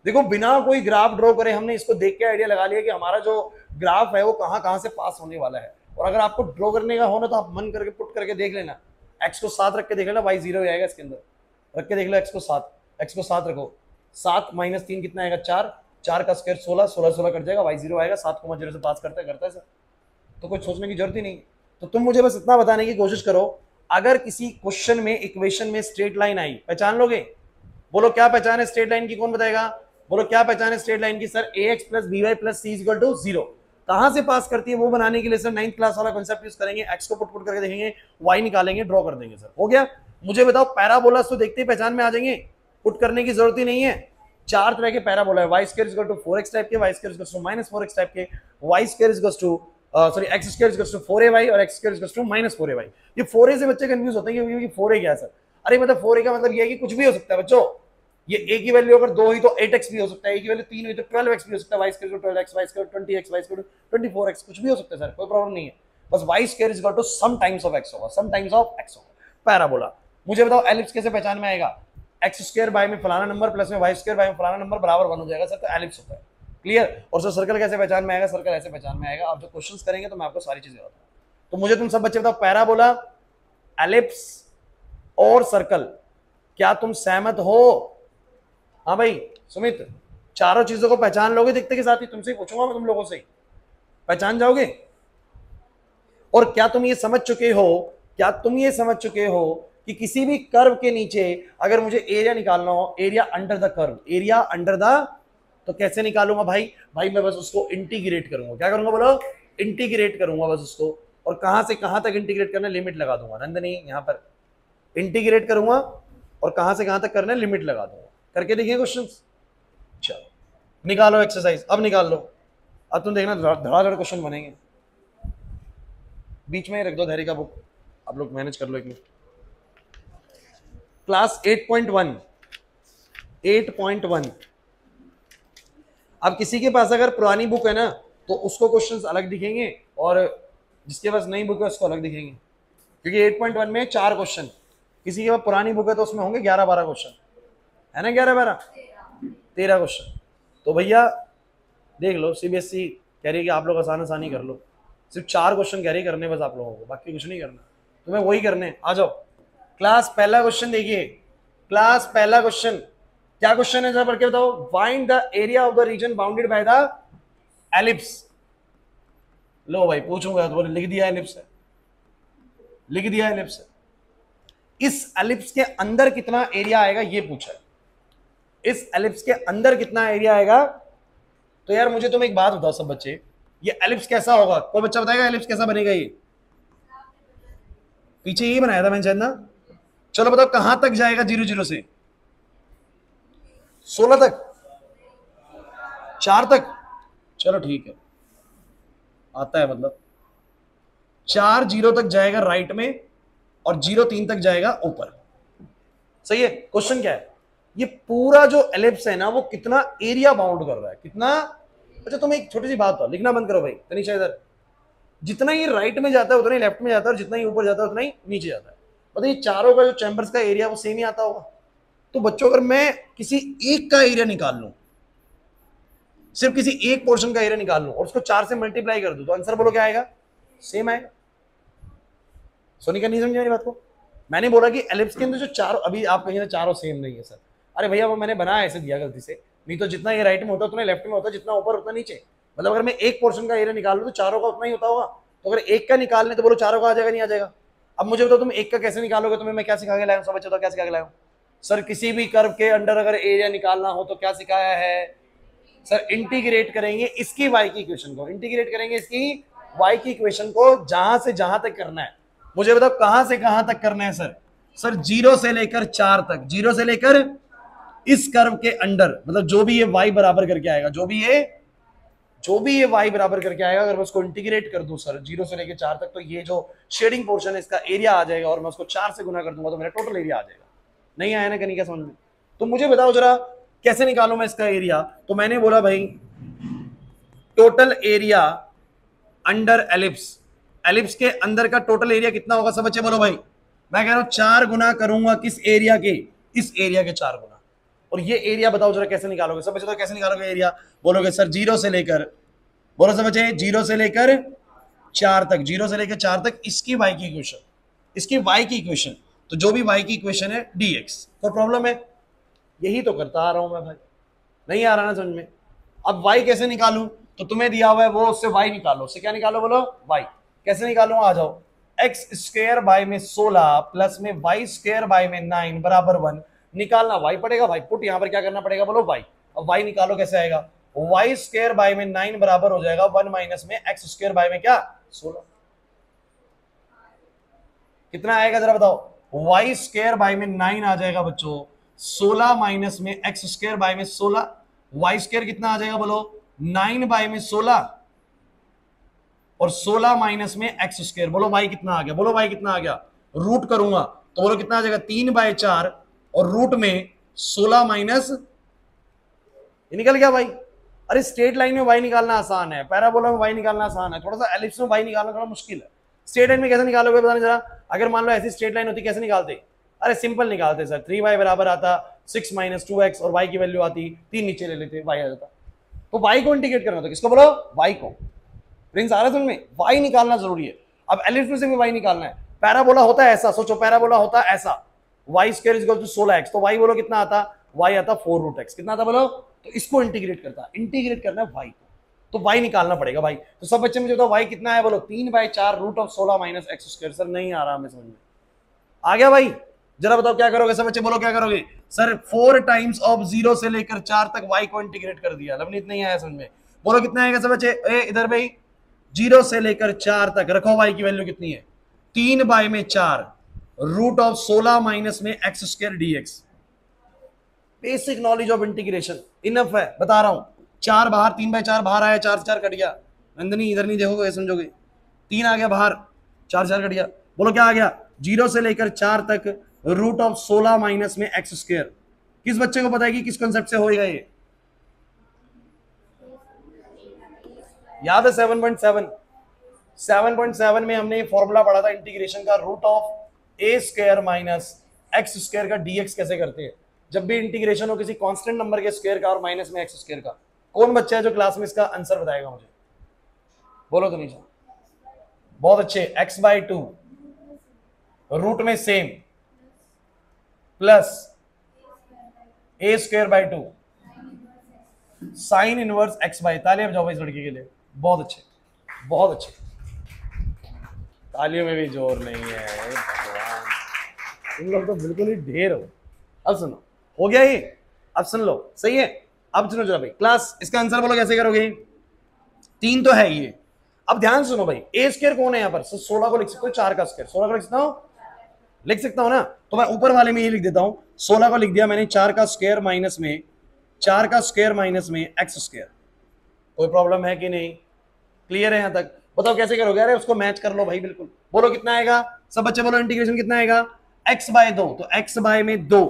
देखो, बिना कोई ग्राफ ड्रॉ करे हमने इसको देख के आइडिया लगा लिया कि हमारा जो ग्राफ है वो कहाँ कहाँ से पास होने वाला है। और अगर आपको ड्रॉ करने का हो ना तो आप मन करके पुट करके देख लेना। एक्स को सात रख के देख लेना वाई ज़ीरो आएगा इसके अंदर। रख के देख लो एक्स को सात। एक्स को सात रखो। सात माइनस तीन कितना आएगा? चार। चार का स्क्वायर सोलह सोलह सोलह कट जाएगा वाई ज़ीरो आएगा, सात को ज़ीरो से पास करता है करता है सर तो कुछ सोचने की ज़रूरत ही नहीं तो तुम मुझे बस इतना बताने की कोशिश करो, अगर किसी क्वेश्चन में इक्वेशन में स्ट्रेट लाइन आई, पहचान लोगे? बोलो, क्या पहचान है स्ट्रेट लाइन की? कौन बताएगा? बोलो, क्या पहचान है स्ट्रेट लाइन की? Sir a x plus b y plus c equal to zero कहाँ से पास करती है वो बनाने के लिए? सर नाइन्थ क्लास वाला कॉन्सेप्ट यूज़ करेंगे एक्स को पुट पुट करके देखेंगे वाई निकालेंगे ड्रॉ कर देंगे सर हो गया? मुझे बताओ पैराबोला तो देखते ही पहचान में आ जाएँगे? पुट करने की ज़रूरत ही नहीं है। चार तरह के पैराबोला है। Y square equal to four x type के y square equal to minus four x type के y square equal to sorry x equal to four a y और x equal to minus four a y ये four a से बच्चे confuse होते हैं कि four ए क्या सर अरे मतलब फोर ए का मतलब ये है कि कुछ भी हो सकता है, बच्चों। ये ए की वैल्यू अगर दो हुई तो एट एक्स भी हो सकता है ए की वैल्यू तीन हुई तो ट्वेल्व एक्स भी हो सकता है y square twelve x y square twenty x y square twenty four x कुछ भी हो सकता है सर कोई प्रॉब्लम नहीं है। बस y square is to some times of x होगा सम टाइम्स ऑफ़ एक्स होगा पैराबोला। मुझे बताओ एलिप्स कैसे पहचान में आएगा? एक्स स्क्वायर बाय में फलाना नंबर प्लस में वाई स्क्वायर बाय में फलाना नंबर बराबर वन हो जाएगा सर तो एलिप्स होता है। क्लियर और सर सर्कल कैसे पहचान में आएगा? सर्कल ऐसे पहचान में आएगा। आप जो क्वेश्चन करेंगे तो मैं आपको सारी चीज़ें बताऊँ तो मुझे तुम सब बच्चे बताओ पैराबोला एलिप्स और सर्कल क्या तुम सहमत हो? हाँ भाई, सुमित, चारों चीज़ों को पहचान लोगे दिखते के साथ ही? तुमसे पूछूँगा मैं तुम लोगों से पहचान जाओगे? और क्या तुम ये समझ चुके हो, क्या तुम ये समझ चुके हो कि किसी भी कर्व के नीचे अगर मुझे एरिया निकालना हो area under the curve area under the तो कैसे निकालूँगा भाई? भाई, मैं बस उसको इंटीग्रेट करूँगा। क्या करूँगा बोलो? इंटीग्रेट करूँगा बस उसको। और कहाँ से कहाँ तक इंटीग्रेट करना लिमिट लगा दूँगा। नंदनी, यहाँ पर। इंटीग्रेट करूँगा और कहाँ से कहाँ तक करना लिमिट लगा दूँगा। करके देखिए क्वेश्चन चलो। निकालो एक्सरसाइज अब निकाल लो। अब तुम देखना धड़ाधड़ क्वेश्चन बनेंगे। बीच में रख दो धैर्य का बुक। आप लोग मैनेज कर लो एक मिनट। क्लास 8.1 8.1 अब किसी के पास अगर पुरानी बुक है ना तो उसको क्वेश्चंस अलग दिखेंगे और जिसके पास नई बुक है, उसको अलग दिखेंगे। क्योंकि 8.1 में चार क्वेश्चन किसी के पास पुरानी बुक है तो उसमें होंगे 11 12 क्वेश्चन है ना ग्यारह बारह? तेरह क्वेश्चन तो भैया, देख लो सीबीएसई e कह रही है कि आप लोग आसान आसानी कर लो। सिर्फ़ चार क्वेश्चन कह रही करने बस आप लोगों को, बाकी कुछ नहीं करना। तुम्हें वही करने आ जाओ। क्लास पहला क्वेश्चन देखिए। क्लास पहला क्वेश्चन क्या क्वेश्चन है पढ़ के बताओ? Find the area of the region bounded by the ellipse लो भाई, पूछूँगा तो बोले, लिख दिया एलिप्स है। लिख दिया एलिप्स है। इस एलिप्स के अंदर कितना एरिया आएगा, ये पूछा है। इस एलिप्स के अंदर कितना एरिया आएगा? तो यार, मुझे तुम एक बात बताओ सब बच्चे। ये एलिप्स कैसा होगा? कोई बच्चा बताएगा एलिप्स कैसा बनेगा ये? पीछे ये बनाया था मैंने शायद ना? चलो बताओ, कहाँ तक जाएगा ज़ीरो ज़ीरो से? सोलह तक? चार तक? चलो ठीक है। आता है मतलब। चार ज़ीरो तक जाएगा राइट में और ज़ीरो तीन तक जाएगा ऊपर। सही है? क्वेश्चन क्या है? ये पूरा जो एलिप्स है ना, वो कितना एरिया बाउंड कर रहा है? कितना? अच्छा तुम एक छोटी सी बात हो लिखना बंद करो भाई, तनिषा इधर। जितना ही राइट में जाता है, उतना ही लेफ़्ट में जाता है और जितना ही ऊपर जाता है, उतना ही नीचे जाता है। बताइए चारों का जो चैम्बर्स का एरिया वो सेम ही आता होगा। तो बच्चों, अगर मैं किसी एक का एरिया निकाल लूँ, सिर्फ़ किसी एक पोर्शन का एरिया निकाल लूँ और उसको चार से मल्टीप्लाई कर दूँ तो आंसर बोलो क्या आएगा? सेम आएगा। सोनी का नहीं समझे मेरी बात को? मैंने बोला कि एलिप्स के अंदर जो चारों, अभी आप कहेंगे चारों सेम नहीं है सर अरे भैया, वो मैंने बनाया ऐसे दिया गलती से। नहीं तो जितना ये राइट में होता, उतना लेफ़्ट में होता, जितना ऊपर, उतना नीचे। मतलब अगर मैं एक पोर्शन का एरिया निकाल लूँ तो चारों का उतना ही होता होगा। तो अगर एक का निकालने तो बोलो चारों का आ जाएगा, नहीं आ जाएगा। अब मुझे बताओ, तुम एक का कैसे निकालोगे? तुम्हें मैं क्या सिखा के लाया सब बच्चों क्या सिखा के लाया सर, किसी भी कर्व के अंडर अगर एरिया निकालना हो तो क्या सिखाया है? सर इंटीग्रेट करेंगे इसकी वाई की इक्वेशन को। इंटीग्रेट करेंगे इसकी वाई की इक्वेशन को जहाँ से जहाँ तक करना है। मुझे बताओ, कहाँ से कहाँ तक करना है, सर? सर, ज़ीरो से लेकर चार तक। ज़ीरो से लेकर इस कर्व के अंडर मतलब जो भी ये वाई बराबर करके आएगा, जो भी ये, जो भी ये वाई बराबर करके आएगा, अगर मैं उसको इंटीग्रेट कर दूँ, सर, ज़ीरो से लेकर चार तक तो ये जो शेडिंग पोर्शन है, इसका एरिया आ जाएगा और मैं उसको चार से गुना कर दूँगा तो मेरा टोटल एरिया आ जाएगा। नहीं आया ना कहीं क्या समझ में तो मुझे बताओ जरा, कैसे निकालू मैं इसका एरिया तो मैंने बोला भाई total area under ellipse ellipse के अंदर का टोटल एरिया कितना होगा सब बच्चे बोलो भाई। मैं कह रहा हूँ, चार गुना करूँगा किस एरिया के? इस एरिया के चार गुना। और ये एरिया बताओ जरा कैसे निकालोगे? सब बच्चे तो कैसे निकालोगे एरिया बोलोगे, सर ज़ीरो से लेकर बोलो सब बच्चे ज़ीरो से लेकर चार तक ज़ीरो से लेकर चार तक, इसकी वाई की इक्वेशन इसकी वाई की इक्वेशन तो जो भी वाई की इक्वेशन है डी एक्स तो प्रॉब्लम है? यही तो करता आ रहा हूँ मैं भाई। नहीं आ रहा ना समझ में। अब वाई कैसे निकालू? तो तुम्हें दिया हुआ है वो, उससे वाई निकालो। उससे क्या निकालो बोलो? वाई कैसे निकालो? आ जाओ। एक्स स्क्र बाय में सोलह प्लस में वाई स्क्र बाय में नाइन बराबर वन निकालना वाई पड़ेगा भाई पुट यहाँ पर क्या करना पड़ेगा बोलो? वाई अब वाई निकालो कैसे आएगा? वाई स्क्र बाय में नाइन बराबर हो जाएगा वन माइनस में एक्स स्क्र बाय में क्या? सोलह। कितना आएगा जरा बताओ? वाई स्क्र बाय में नाइन आ जाएगा बच्चों। सोलह माइनस में एक्स स्क्र बाय में सोलह। वाई स्क्र कितना आ जाएगा बोलो? नाइन बाय में सोलह। और सोलह माइनस में एक्स स्क्र बोलो वाई कितना आ गया? बोलो वाई कितना आ गया? रूट करूँगा। तो बोलो कितना आ जाएगा? तीन बाय चार। और रूट में सोलह माइनस निकल गया भाई अरे स्ट्रेट लाइन में वाई निकालना आसान है। पैराबोला में वाई निकालना आसान है। थोड़ा सा एलिप्स में वाई निकालना थोड़ा मुश्किल है। स्ट्रेट लाइन में कैसे निकालोगे बताने जरा अगर मान लो ऐसी स्ट्रेट लाइन होती, कैसे निकालते? अरे सिंपल निकालते सर थ्री वाई बराबर आता सिक्स माइनस टू एक्स और वाई की वैल्यू आती, तीन नीचे ले लेते वाई आ जाता। तो वाई को इंडिकेट करना था, किसको बोलो? वाई को। प्रिंस आ रहा में? वाई निकालना ज़रूरी है। अब एलिप्स में वाई निकालना है। पैराबोला होता है ऐसा, सोचो पैराबोला होता है ऐसा वाई स्केयर इज़ टू सोलह एक्स तो वाई बोलो कितना आता? वाई आता फोर रूट एक्स कितना आता बोलो? तो इसको इंटीग्रेट करता इंटीग्रेट करना है वाई को। तो वाई निकालना पड़ेगा भाई। तो सब बच्चे मुझे बताओ वाई कितना है? बोलो, तीन बाई चार रूट ऑफ़ सोलह माइनस एक्स स्क्वायर सर, नहीं आ रहा हमें समझ में। आ गया भाई? जरा बताओ, क्या करोगे? सब बच्चे बोलो, क्या करोगे? Sir four times of zero से लेकर चार तक वाई को इंटीग्रेट कर दिया। लवनीत नहीं आया समझ में। बोलो, कितना आएगा सब बच्चे? ए, इधर भाई। ज़ीरो से लेकर चार तक। रखो वाई की वैल्यू कितनी है? तीन बाय में चार रूट ऑफ़ सोलह माइनस में x square d basic knowledge of integration enough है। बता रहा हूँ। चार बाहर, तीन बाय चार बाहर आया, चार से चार कट गया। नंदनी, इधर नहीं देखोगे समझोगे। तीन आ गया बाहर, चार चार कट गया। बोलो क्या आ गया? ज़ीरो से लेकर चार तक रूट ऑफ़ सोलह माइनस में एक्स स्क्र किस बच्चे को पता है कि किस कॉन्सेप्ट से होएगा ये? याद है seven point seven seven point seven में हमने फॉर्मूला पढ़ा था इंटीग्रेशन का root of a square minus x square का डीएक्स कैसे करते हैं? जब भी इंटीग्रेशन हो किसी कांस्टेंट नंबर के स्क्वायर का और माइनस में एक्स स्क्वायर का। कौन बच्चा है जो क्लास में इसका आंसर बताएगा मुझे? बोलो तो नीचे बहुत अच्छे। एक्स बाई टू रूट में same plus a square by two sine inverse x by तालियाँ जाओ इस लड़की के लिए। बहुत अच्छे। बहुत अच्छे। तालियों में भी ज़ोर नहीं है। तुम लोग तो बिल्कुल ही ढेर हो। अब सुनो। हो गया ही अब सुन लो। सही है? अब सुनो जरा भाई क्लास इसका आंसर बोलो, कैसे करोगे? तीन तो है ये। अब ध्यान सुनो भाई ए स्केयर कौन है यहाँ पर? सोलह को लिख सकते हो, चार का स्केयर सोलह को लिख सकता हूँ? लिख सकता हूँ ना? तो मैं ऊपर वाले में ये लिख देता हूँ। सोलह को लिख दिया मैंने, चार का स्केयर माइनस में, चार का स्केयर माइनस में एक्स स्केयर कोई प्रॉब्लम है कि नहीं? क्लियर है यहाँ तक? बताओ, कैसे करोगे? अरे, उसको मैच कर लो भाई, बिल्कुल। बोलो, कितना आएगा? सब बच्चे बोलो इंटीग्रेशन कितना आएगा? एक्स बाय दो तो एक्स बाय में दो।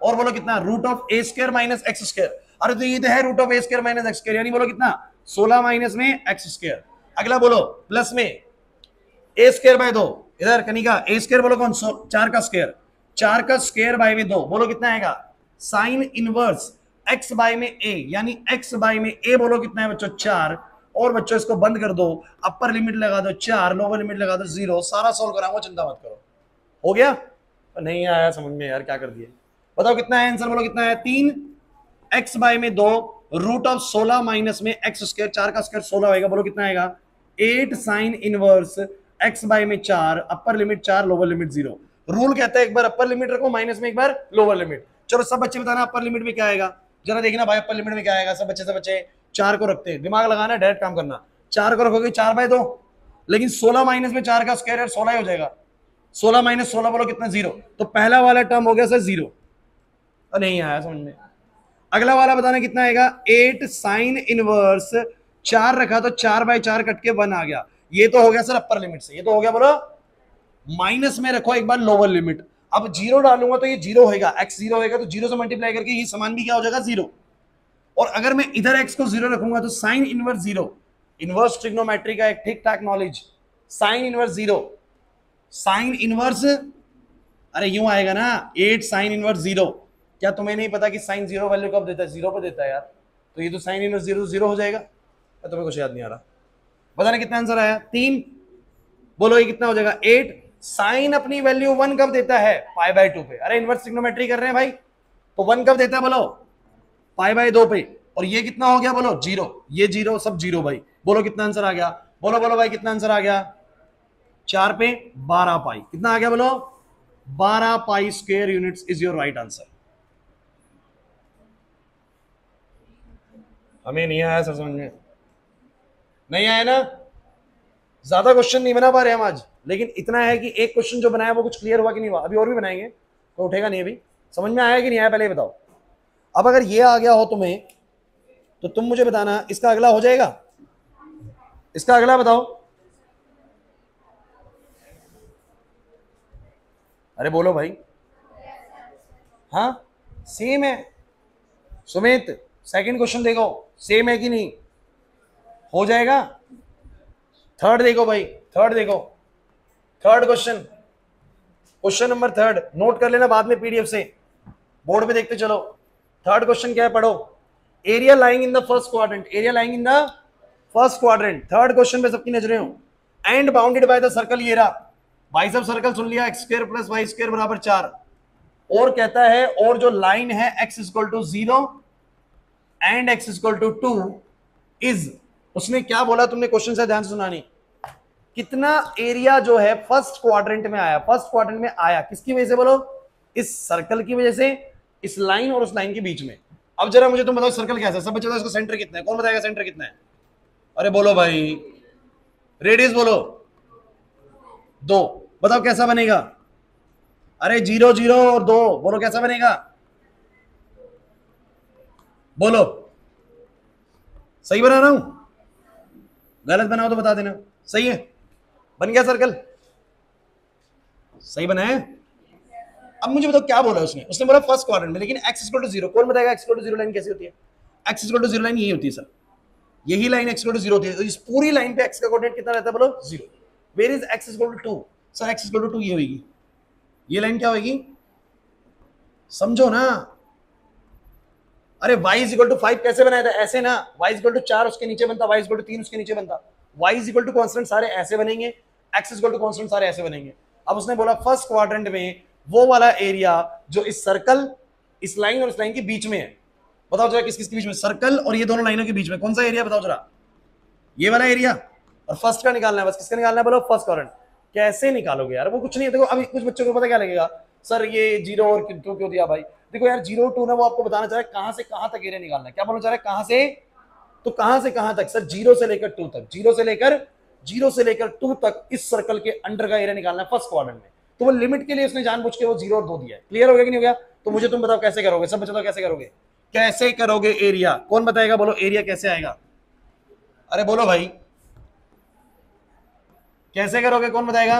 और बोलो कितना? Root of a square minus x square अरे तो ये तो है root of a square minus x square यानी बोलो कितना? सोलह माइनस में एक्स स्क्र अगला बोलो प्लस में ए स्क्र बाय दो। इधर कनिका ए स्क्र बोलो कौन? सो, चार का स्क्र चार का स्क्र बाय में दो। बोलो कितना आएगा? साइन इनवर्स एक्स बाय में ए यानी एक्स बाय में ए बोलो कितना है बच्चों? चार। और बच्चों, इसको बंद कर दो। अपर लिमिट लगा दो, चार। लोअर लिमिट लगा दो ज़ीरो सारा सोल्व कराऊँगा, चिंता मत करो। हो गया? नहीं आया, समझ में, यार, क्या कर दिया बताओ कितना है? आंसर बोलो कितना है? तीन। एक्स बाय में दो रूट ऑफ़ सोलह माइनस में एक्स स्क्र चार का स्क्र सोलह होगा बोलो कितना आएगा? Eight sine inverse x by में चार अपर लिमिट चार लोअर लिमिट ज़ीरो रूल कहता है एक बार अपर लिमिट रखो माइनस में एक बार लोअर लिमिट चलो सब बच्चे बताना अपर लिमिट में क्या आएगा? जरा देखना भाई अपर लिमिट में क्या आएगा, सब बच्चे सब बच्चे. चार को रखते हैं। दिमाग लगाना डायरेक्ट काम करना. चार को रखोगे, चार बाय दो. लेकिन सोलह माइनस में चार का स्क्वायर सोलह ही हो जाएगा. सोलह माइनस सोलह बोलो कितना? ज़ीरो तो पहला वाला टर्म हो गया सर ज़ीरो नहीं आया समझ में. अगला वाला बताना कितना आएगा? एट साइन इनवर्स चार रखा तो चार बाय चार कट के वन आ गया। ये तो हो गया सर अपर लिमिट से। ये तो हो गया बोलो माइनस में रखो एक बार लोअर लिमिट अब ज़ीरो डालूँगा तो ये ज़ीरो होगा एक्स ज़ीरो होगा तो ज़ीरो से मल्टीप्लाई करके ये समान भी क्या हो जाएगा? ज़ीरो और अगर मैं इधर एक्स को ज़ीरो रखूँगा तो sine inverse zero inverse trigonometry का एक ठीक ठाक knowledge sine inverse zero sine inverse अरे यूँ आएगा ना? एट साइन इनवर्स ज़ीरो क्या तुम्हें नहीं पता कि साइन ज़ीरो वैल्यू कब देता है? ज़ीरो पे देता है यार। तो ये तो साइन इनवर्स ज़ीरो ज़ीरो हो जाएगा। तुम्हें कुछ याद नहीं आ रहा। बताना कितना आंसर आया। तीन। बोलो ये कितना हो जाएगा? एट। साइन अपनी वैल्यू वन कब देता है? पाई बाय टू पे। अरे इनवर्स ट्रिग्नोमेट्री कर रहे हैं भाई। तो वन कब देता है बोलो? पाई बाय दो पे। और ये कितना हो गया बोलो? ज़ीरो। ये ज़ीरो, सब ज़ीरो भाई। बोलो कितना आंसर आ गया? बोलो बोलो भाई, कितना आंसर आ गया? चार पे बारह पाई। कितना आ गया बोलो? बारह pi square units is your right answer. हमें नहीं आया सर समझ में। नहीं आया ना? ज़्यादा क्वेश्चन नहीं बना पा रहे हम आज। लेकिन इतना है कि एक क्वेश्चन जो बनाया वो कुछ क्लियर हुआ कि नहीं हुआ। अभी और भी बनाएँगे। तो उठेगा नहीं अभी। समझ में आया कि नहीं आया? पहले बताओ। अब अगर ये आ गया हो तुम्हें तो तुम मुझे बताना, इसका अगला हो जाएगा? इसका अगला बताओ। अरे बोलो भाई। हाँ? सेम है। सुमित। सेकंड क्वेश्चन देखो सेम है कि नहीं? हो जाएगा? थर्ड देखो भाई थर्ड देखो। Third question question number third note कर लेना बाद में पीडीएफ से। बोर्ड पे देखते चलो। थर्ड क्वेश्चन क्या है, पढ़ो। Area lying in the first quadrant area lying in the first quadrant third question पे सबकी नज़रें हो। And bounded by the circle ये रहा। भाई सब सर्कल सुन लिया x square plus y square बराबर चार। और कहता है, और जो लाइन है x equal to zero and x equal to two is उसने क्या बोला तुमने क्वेश्चन से ध्यान से सुनानी? कितना एरिया जो है फ़र्स्ट क्वाड्रेंट में आया? फ़र्स्ट क्वाड्रेंट में आया। किसकी वजह से बोलो? इस सर्कल की वजह से, इस लाइन और उस लाइन के बीच में। अब जरा मुझे तुम बताओ सर्कल कैसा है? सब बच्चे इसका सेंटर कितना है? कौन बताएगा सेंटर कितना है? अरे बोलो भाई। रेडियस बोलो। दो। बताओ कैसा बनेगा? अरे ज़ीरो ज़ीरो और दो। बोलो कैसा बनेगा? बोलो। सही बना रहा हूँ? गलत बनाओ तो बता देना। सही है? बन गया सर्कल सही बना है? अब मुझे बताओ क्या बोला उसने? उसने बोला फ़र्स्ट क्वाड्रेंट में, लेकिन एक्स इक्वल टू ज़ीरो कौन बताएगा x equal to zero line कैसी होती है? X equal to zero line यही होती है सर यही line x equal to zero थी तो इस पूरी लाइन पे एक्स का कोऑर्डिनेट कितना रहता है बोलो? Zero where is x equal to two sir x equal to two ये होगी ये लाइन क्या होगी समझो ना। अरे y is equal to five कैसे बनाया था? ऐसे ना, y इज़ इक्वल टू चार उसके नीचे बनता, y इज़ इक्वल टू तीन उसके नीचे बनता। y is equal to constant सारे ऐसे बनेंगे, x is equal to constant सारे ऐसे बनेंगे। अब उसने बोला फ़र्स्ट क्वाड्रेंट में वो वाला एरिया जो इस सर्कल इस लाइन और इस लाइन के बीच में है। बताओ जरा किस किस के बीच में? सर्कल और ये दोनों लाइनों के बीच में। कौन सा एरिया बताओ जरा। ये वाला एरिया और फ़र्स्ट का निकालना है, बस किसका निकालना है बोलो? फ़र्स्ट करंट कैसे निकालोगे यार? वो कुछ नहीं है, देखो, अभी कुछ बच्चों को पता क्या लगेगा? सर, ये ज़ीरो और टू क्यों दिया भाई? देखो यार, ज़ीरो टू ना वो आपको बताना चाह रहा है कहाँ से कहाँ तक एरिया निकालना है। क्या बोलना चाह रहा है? कहाँ से? तो कहाँ से कहाँ तक? सर, ज़ीरो से लेकर टू तक। ज़ीरो से लेकर, ज़ीरो से लेकर टू तक इस सर्कल के अंडर का एरिया निकालना है फ़र्स्ट क्वाड्रेंट में। तो वो लिमिट के लिए उसने जानबूझ के वो ज़ीरो और दो दिया क्लियर हो गया कि नहीं हो गया? तो मुझे तुम बताओ कैसे करोगे? सब बताओ कैसे करोगे? कैसे करोगे एरिया कौन बताएगा? बोलो एरिया कैसे आएगा? अरे बोलो भाई। कैसे करोगे? कौन बताएगा?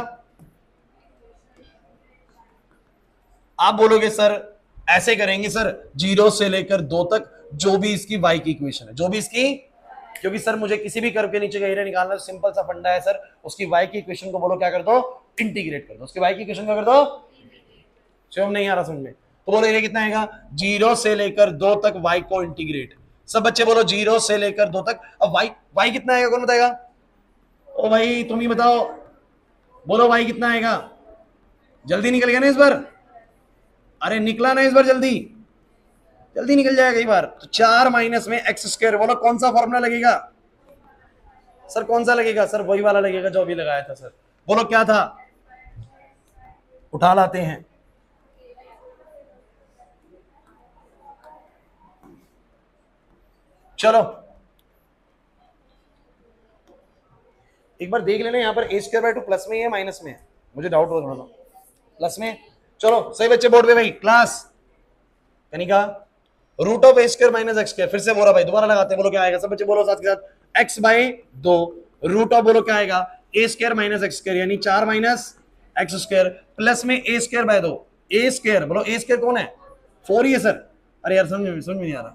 आप बोलोगे, सर। ऐसे करेंगे सर, ज़ीरो से लेकर दो तक जो भी इसकी वाई की इक्वेशन है, जो भी इसकी क्योंकि सर मुझे किसी भी कर्व के नीचे का एरिया निकालना सिंपल सा फंडा है सर, उसकी वाई की इक्वेशन को बोलो, क्या कर दो इंटीग्रेट कर दो। उसकी वाई की इक्वेशन क्या कर दो? शिवम नहीं आ रहा समझ में। तो बोलो एरिया कितना आएगा? ज़ीरो से लेकर दो तक वाई को इंटीग्रेट सब बच्चे बोलो, ज़ीरो से लेकर दो तक। अब वाई वाई कितना आएगा, कौन बताएगा? ओ भाई, तुम ही बताओ। बोलो वाई कितना आएगा? जल्दी निकल गया ना इस बार? अरे निकला ना इस बार जल्दी। जल्दी निकल जाएगा कई बार। तो चार माइनस में एक्स स्क्वायर बोलो कौन सा फॉर्मूला लगेगा? सर, कौन सा लगेगा? सर, वही वाला लगेगा जो अभी लगाया था, सर। बोलो, क्या था? उठा लाते हैं। चलो। एक बार देख लेना, यहाँ पर a square by two plus में है माइनस में है। मुझे डाउट हो थोड़ा सा प्लस में? चलो, सही बच्चे, बोर्ड पे भाई class Kanika root of a square minus x square फिर से बोला भाई, दोबारा लगाते हैं, बोलो क्या आएगा? सब बच्चे बोलो साथ के साथ एक्स बाई दो रूट ऑफ़ बोलो क्या आएगा? A square minus x square यानी चार माइनस एक्स स्क्र प्लस में ए स्क्र बाय दो। ए स्क्र बोलो ए स्क्र कौन है? फोर ही है सर अरे यार, समझ में समझ में नहीं आ रहा।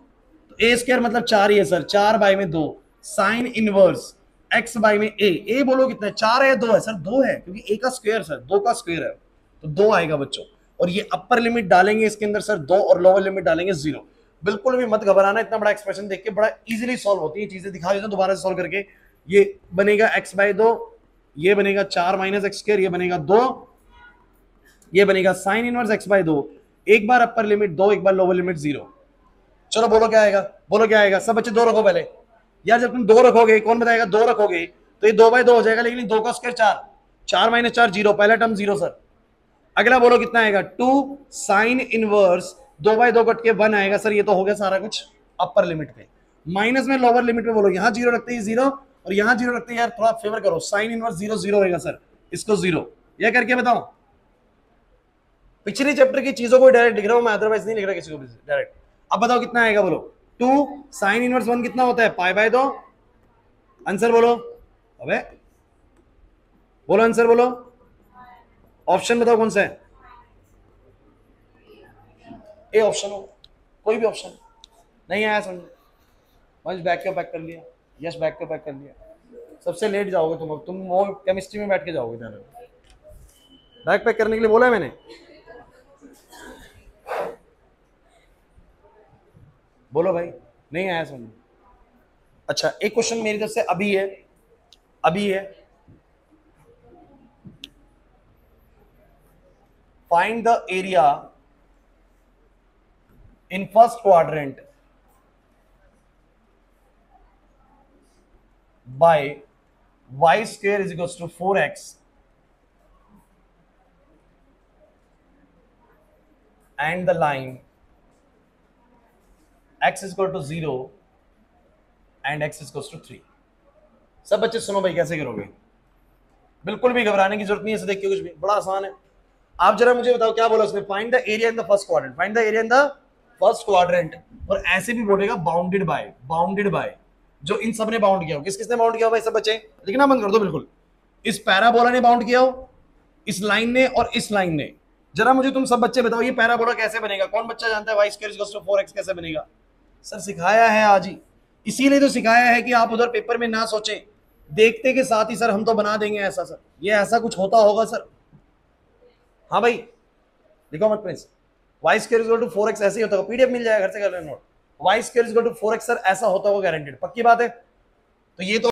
तो ए स्क्र मतलब चार ही है सर चार बाई में दो। साइन इनवर्स एक्स बाई में ए ए बोलो कितना चार है दो है? सर दो है, क्योंकि ए का स्क्वायर सर दो का स्क्वायर है। तो दो आएगा बच्चों। और ये अपर लिमिट डालेंगे इसके अंदर सर दो और लोअर लिमिट डालेंगे ज़ीरो बिल्कुल भी मत घबराना, इतना बड़ा एक्सप्रेशन देख के बड़ा इजीली सॉल्व होती है चीज़ें, दिखा देता हूँ दोबारा से सॉल्व करके। ये बनेगा एक्स बाई दो, ये बनेगा चार माइनस एक्स स्क्र ये बनेगा दो, ये बनेगा साइन इनवर्स एक्स बाई दो। एक बार अपर लिमिट दो, एक बार लोअर लिमिट ज़ीरो चलो बोलो क्या आएगा? बोलो क्या आएगा? सब बच्चे दो रखो पहले। यार जब तुम दो रखोगे, कौन बताएगा दो रखोगे? तो ये दो बाय दो हो जाएगा, लेकिन दो का स्क्वायर चार। चार माइनस चार ज़ीरो पहला टर्म ज़ीरो सर अगला बोलो, कितना आएगा? टू साइन इनवर्स दो बाय दो कट के वन आएगा। सर ये तो हो गया सारा कुछ अपर लिमिट पे। माइनस में लोअर लिमिट पे बोलो यहाँ ज़ीरो रखते हैं ज़ीरो और यहाँ ज़ीरो रखते हैं, यार, थोड़ा फेवर करो। साइन इनवर्स ज़ीरो ज़ीरो होगा सर इसको ज़ीरो यह करके बताओ। पिछले चैप्टर की चीज़ों को डायरेक्ट लिख रहा हूँ, मैं अदरवाइज़ नहीं लिख रहा किसी को डायरेक्ट अब बताओ, कितना आएगा, बोलो। टू साइन इनवर्स वन कितना होता है? पाई बाय दो। आंसर बोलो। अबे। बोलो आंसर बोलो। ऑप्शन बताओ कौन सा है? ए, ऑप्शन हो। कोई भी ऑप्शन। नहीं आया समझ। वंश बैक का पैक कर लिया। यस बैक का पैक कर लिया। सबसे लेट जाओगे तुम अब। तुम वो केमिस्ट्री में बैठ के जाओगे ध्यान बैक पैक करने के लिए बोला है मैंने। बोलो भाई। नहीं आया समझ। अच्छा एक क्वेश्चन मेरी तरफ़ से अभी है। अभी है। The area in first quadrant by y square is equals to four x and the line x is equal to zero and x is equals to three सब बच्चे सुनो भाई, कैसे करोगे? बिल्कुल भी घबराने की ज़रूरत नहीं है देख के कुछ भी, बड़ा आसान है। आप जरा मुझे बताओ, क्या बोला उसने? Find the area in the first quadrant find the area in the first quadrant और ऐसे भी बोलेगा बाउंडेड बाय बाउंडेड बाय जो इन सबने बाउंड किया हो। किस, किसने बाउंड किया हो भाई सब बच्चे? लिखना बंद कर दो बिल्कुल। इस पैराबोला ने बाउंड किया हो, इस लाइन ने और इस लाइन ने। जरा मुझे तुम सब बच्चे बताओ, ये पैराबोला कैसे बनेगा? कौन बच्चा जानता है वाई स्क्वायर फोर एक्स कैसे बनेगा? सर, सिखाया है आज ही। इसीलिए तो सिखाया है कि आप उधर पेपर में ना सोचें। देखते के साथ ही, सर, हम तो बना देंगे ऐसा, सर। ये ऐसा कुछ होता होगा, सर। हाँ भाई, लिखो मत Prince y square to four x ऐसे ही होता होगा। पीडीएफ मिल जाएगा घर से कर note y square to four x sir ऐसा होता होगा गारंटेड पक्की बात है? तो ये तो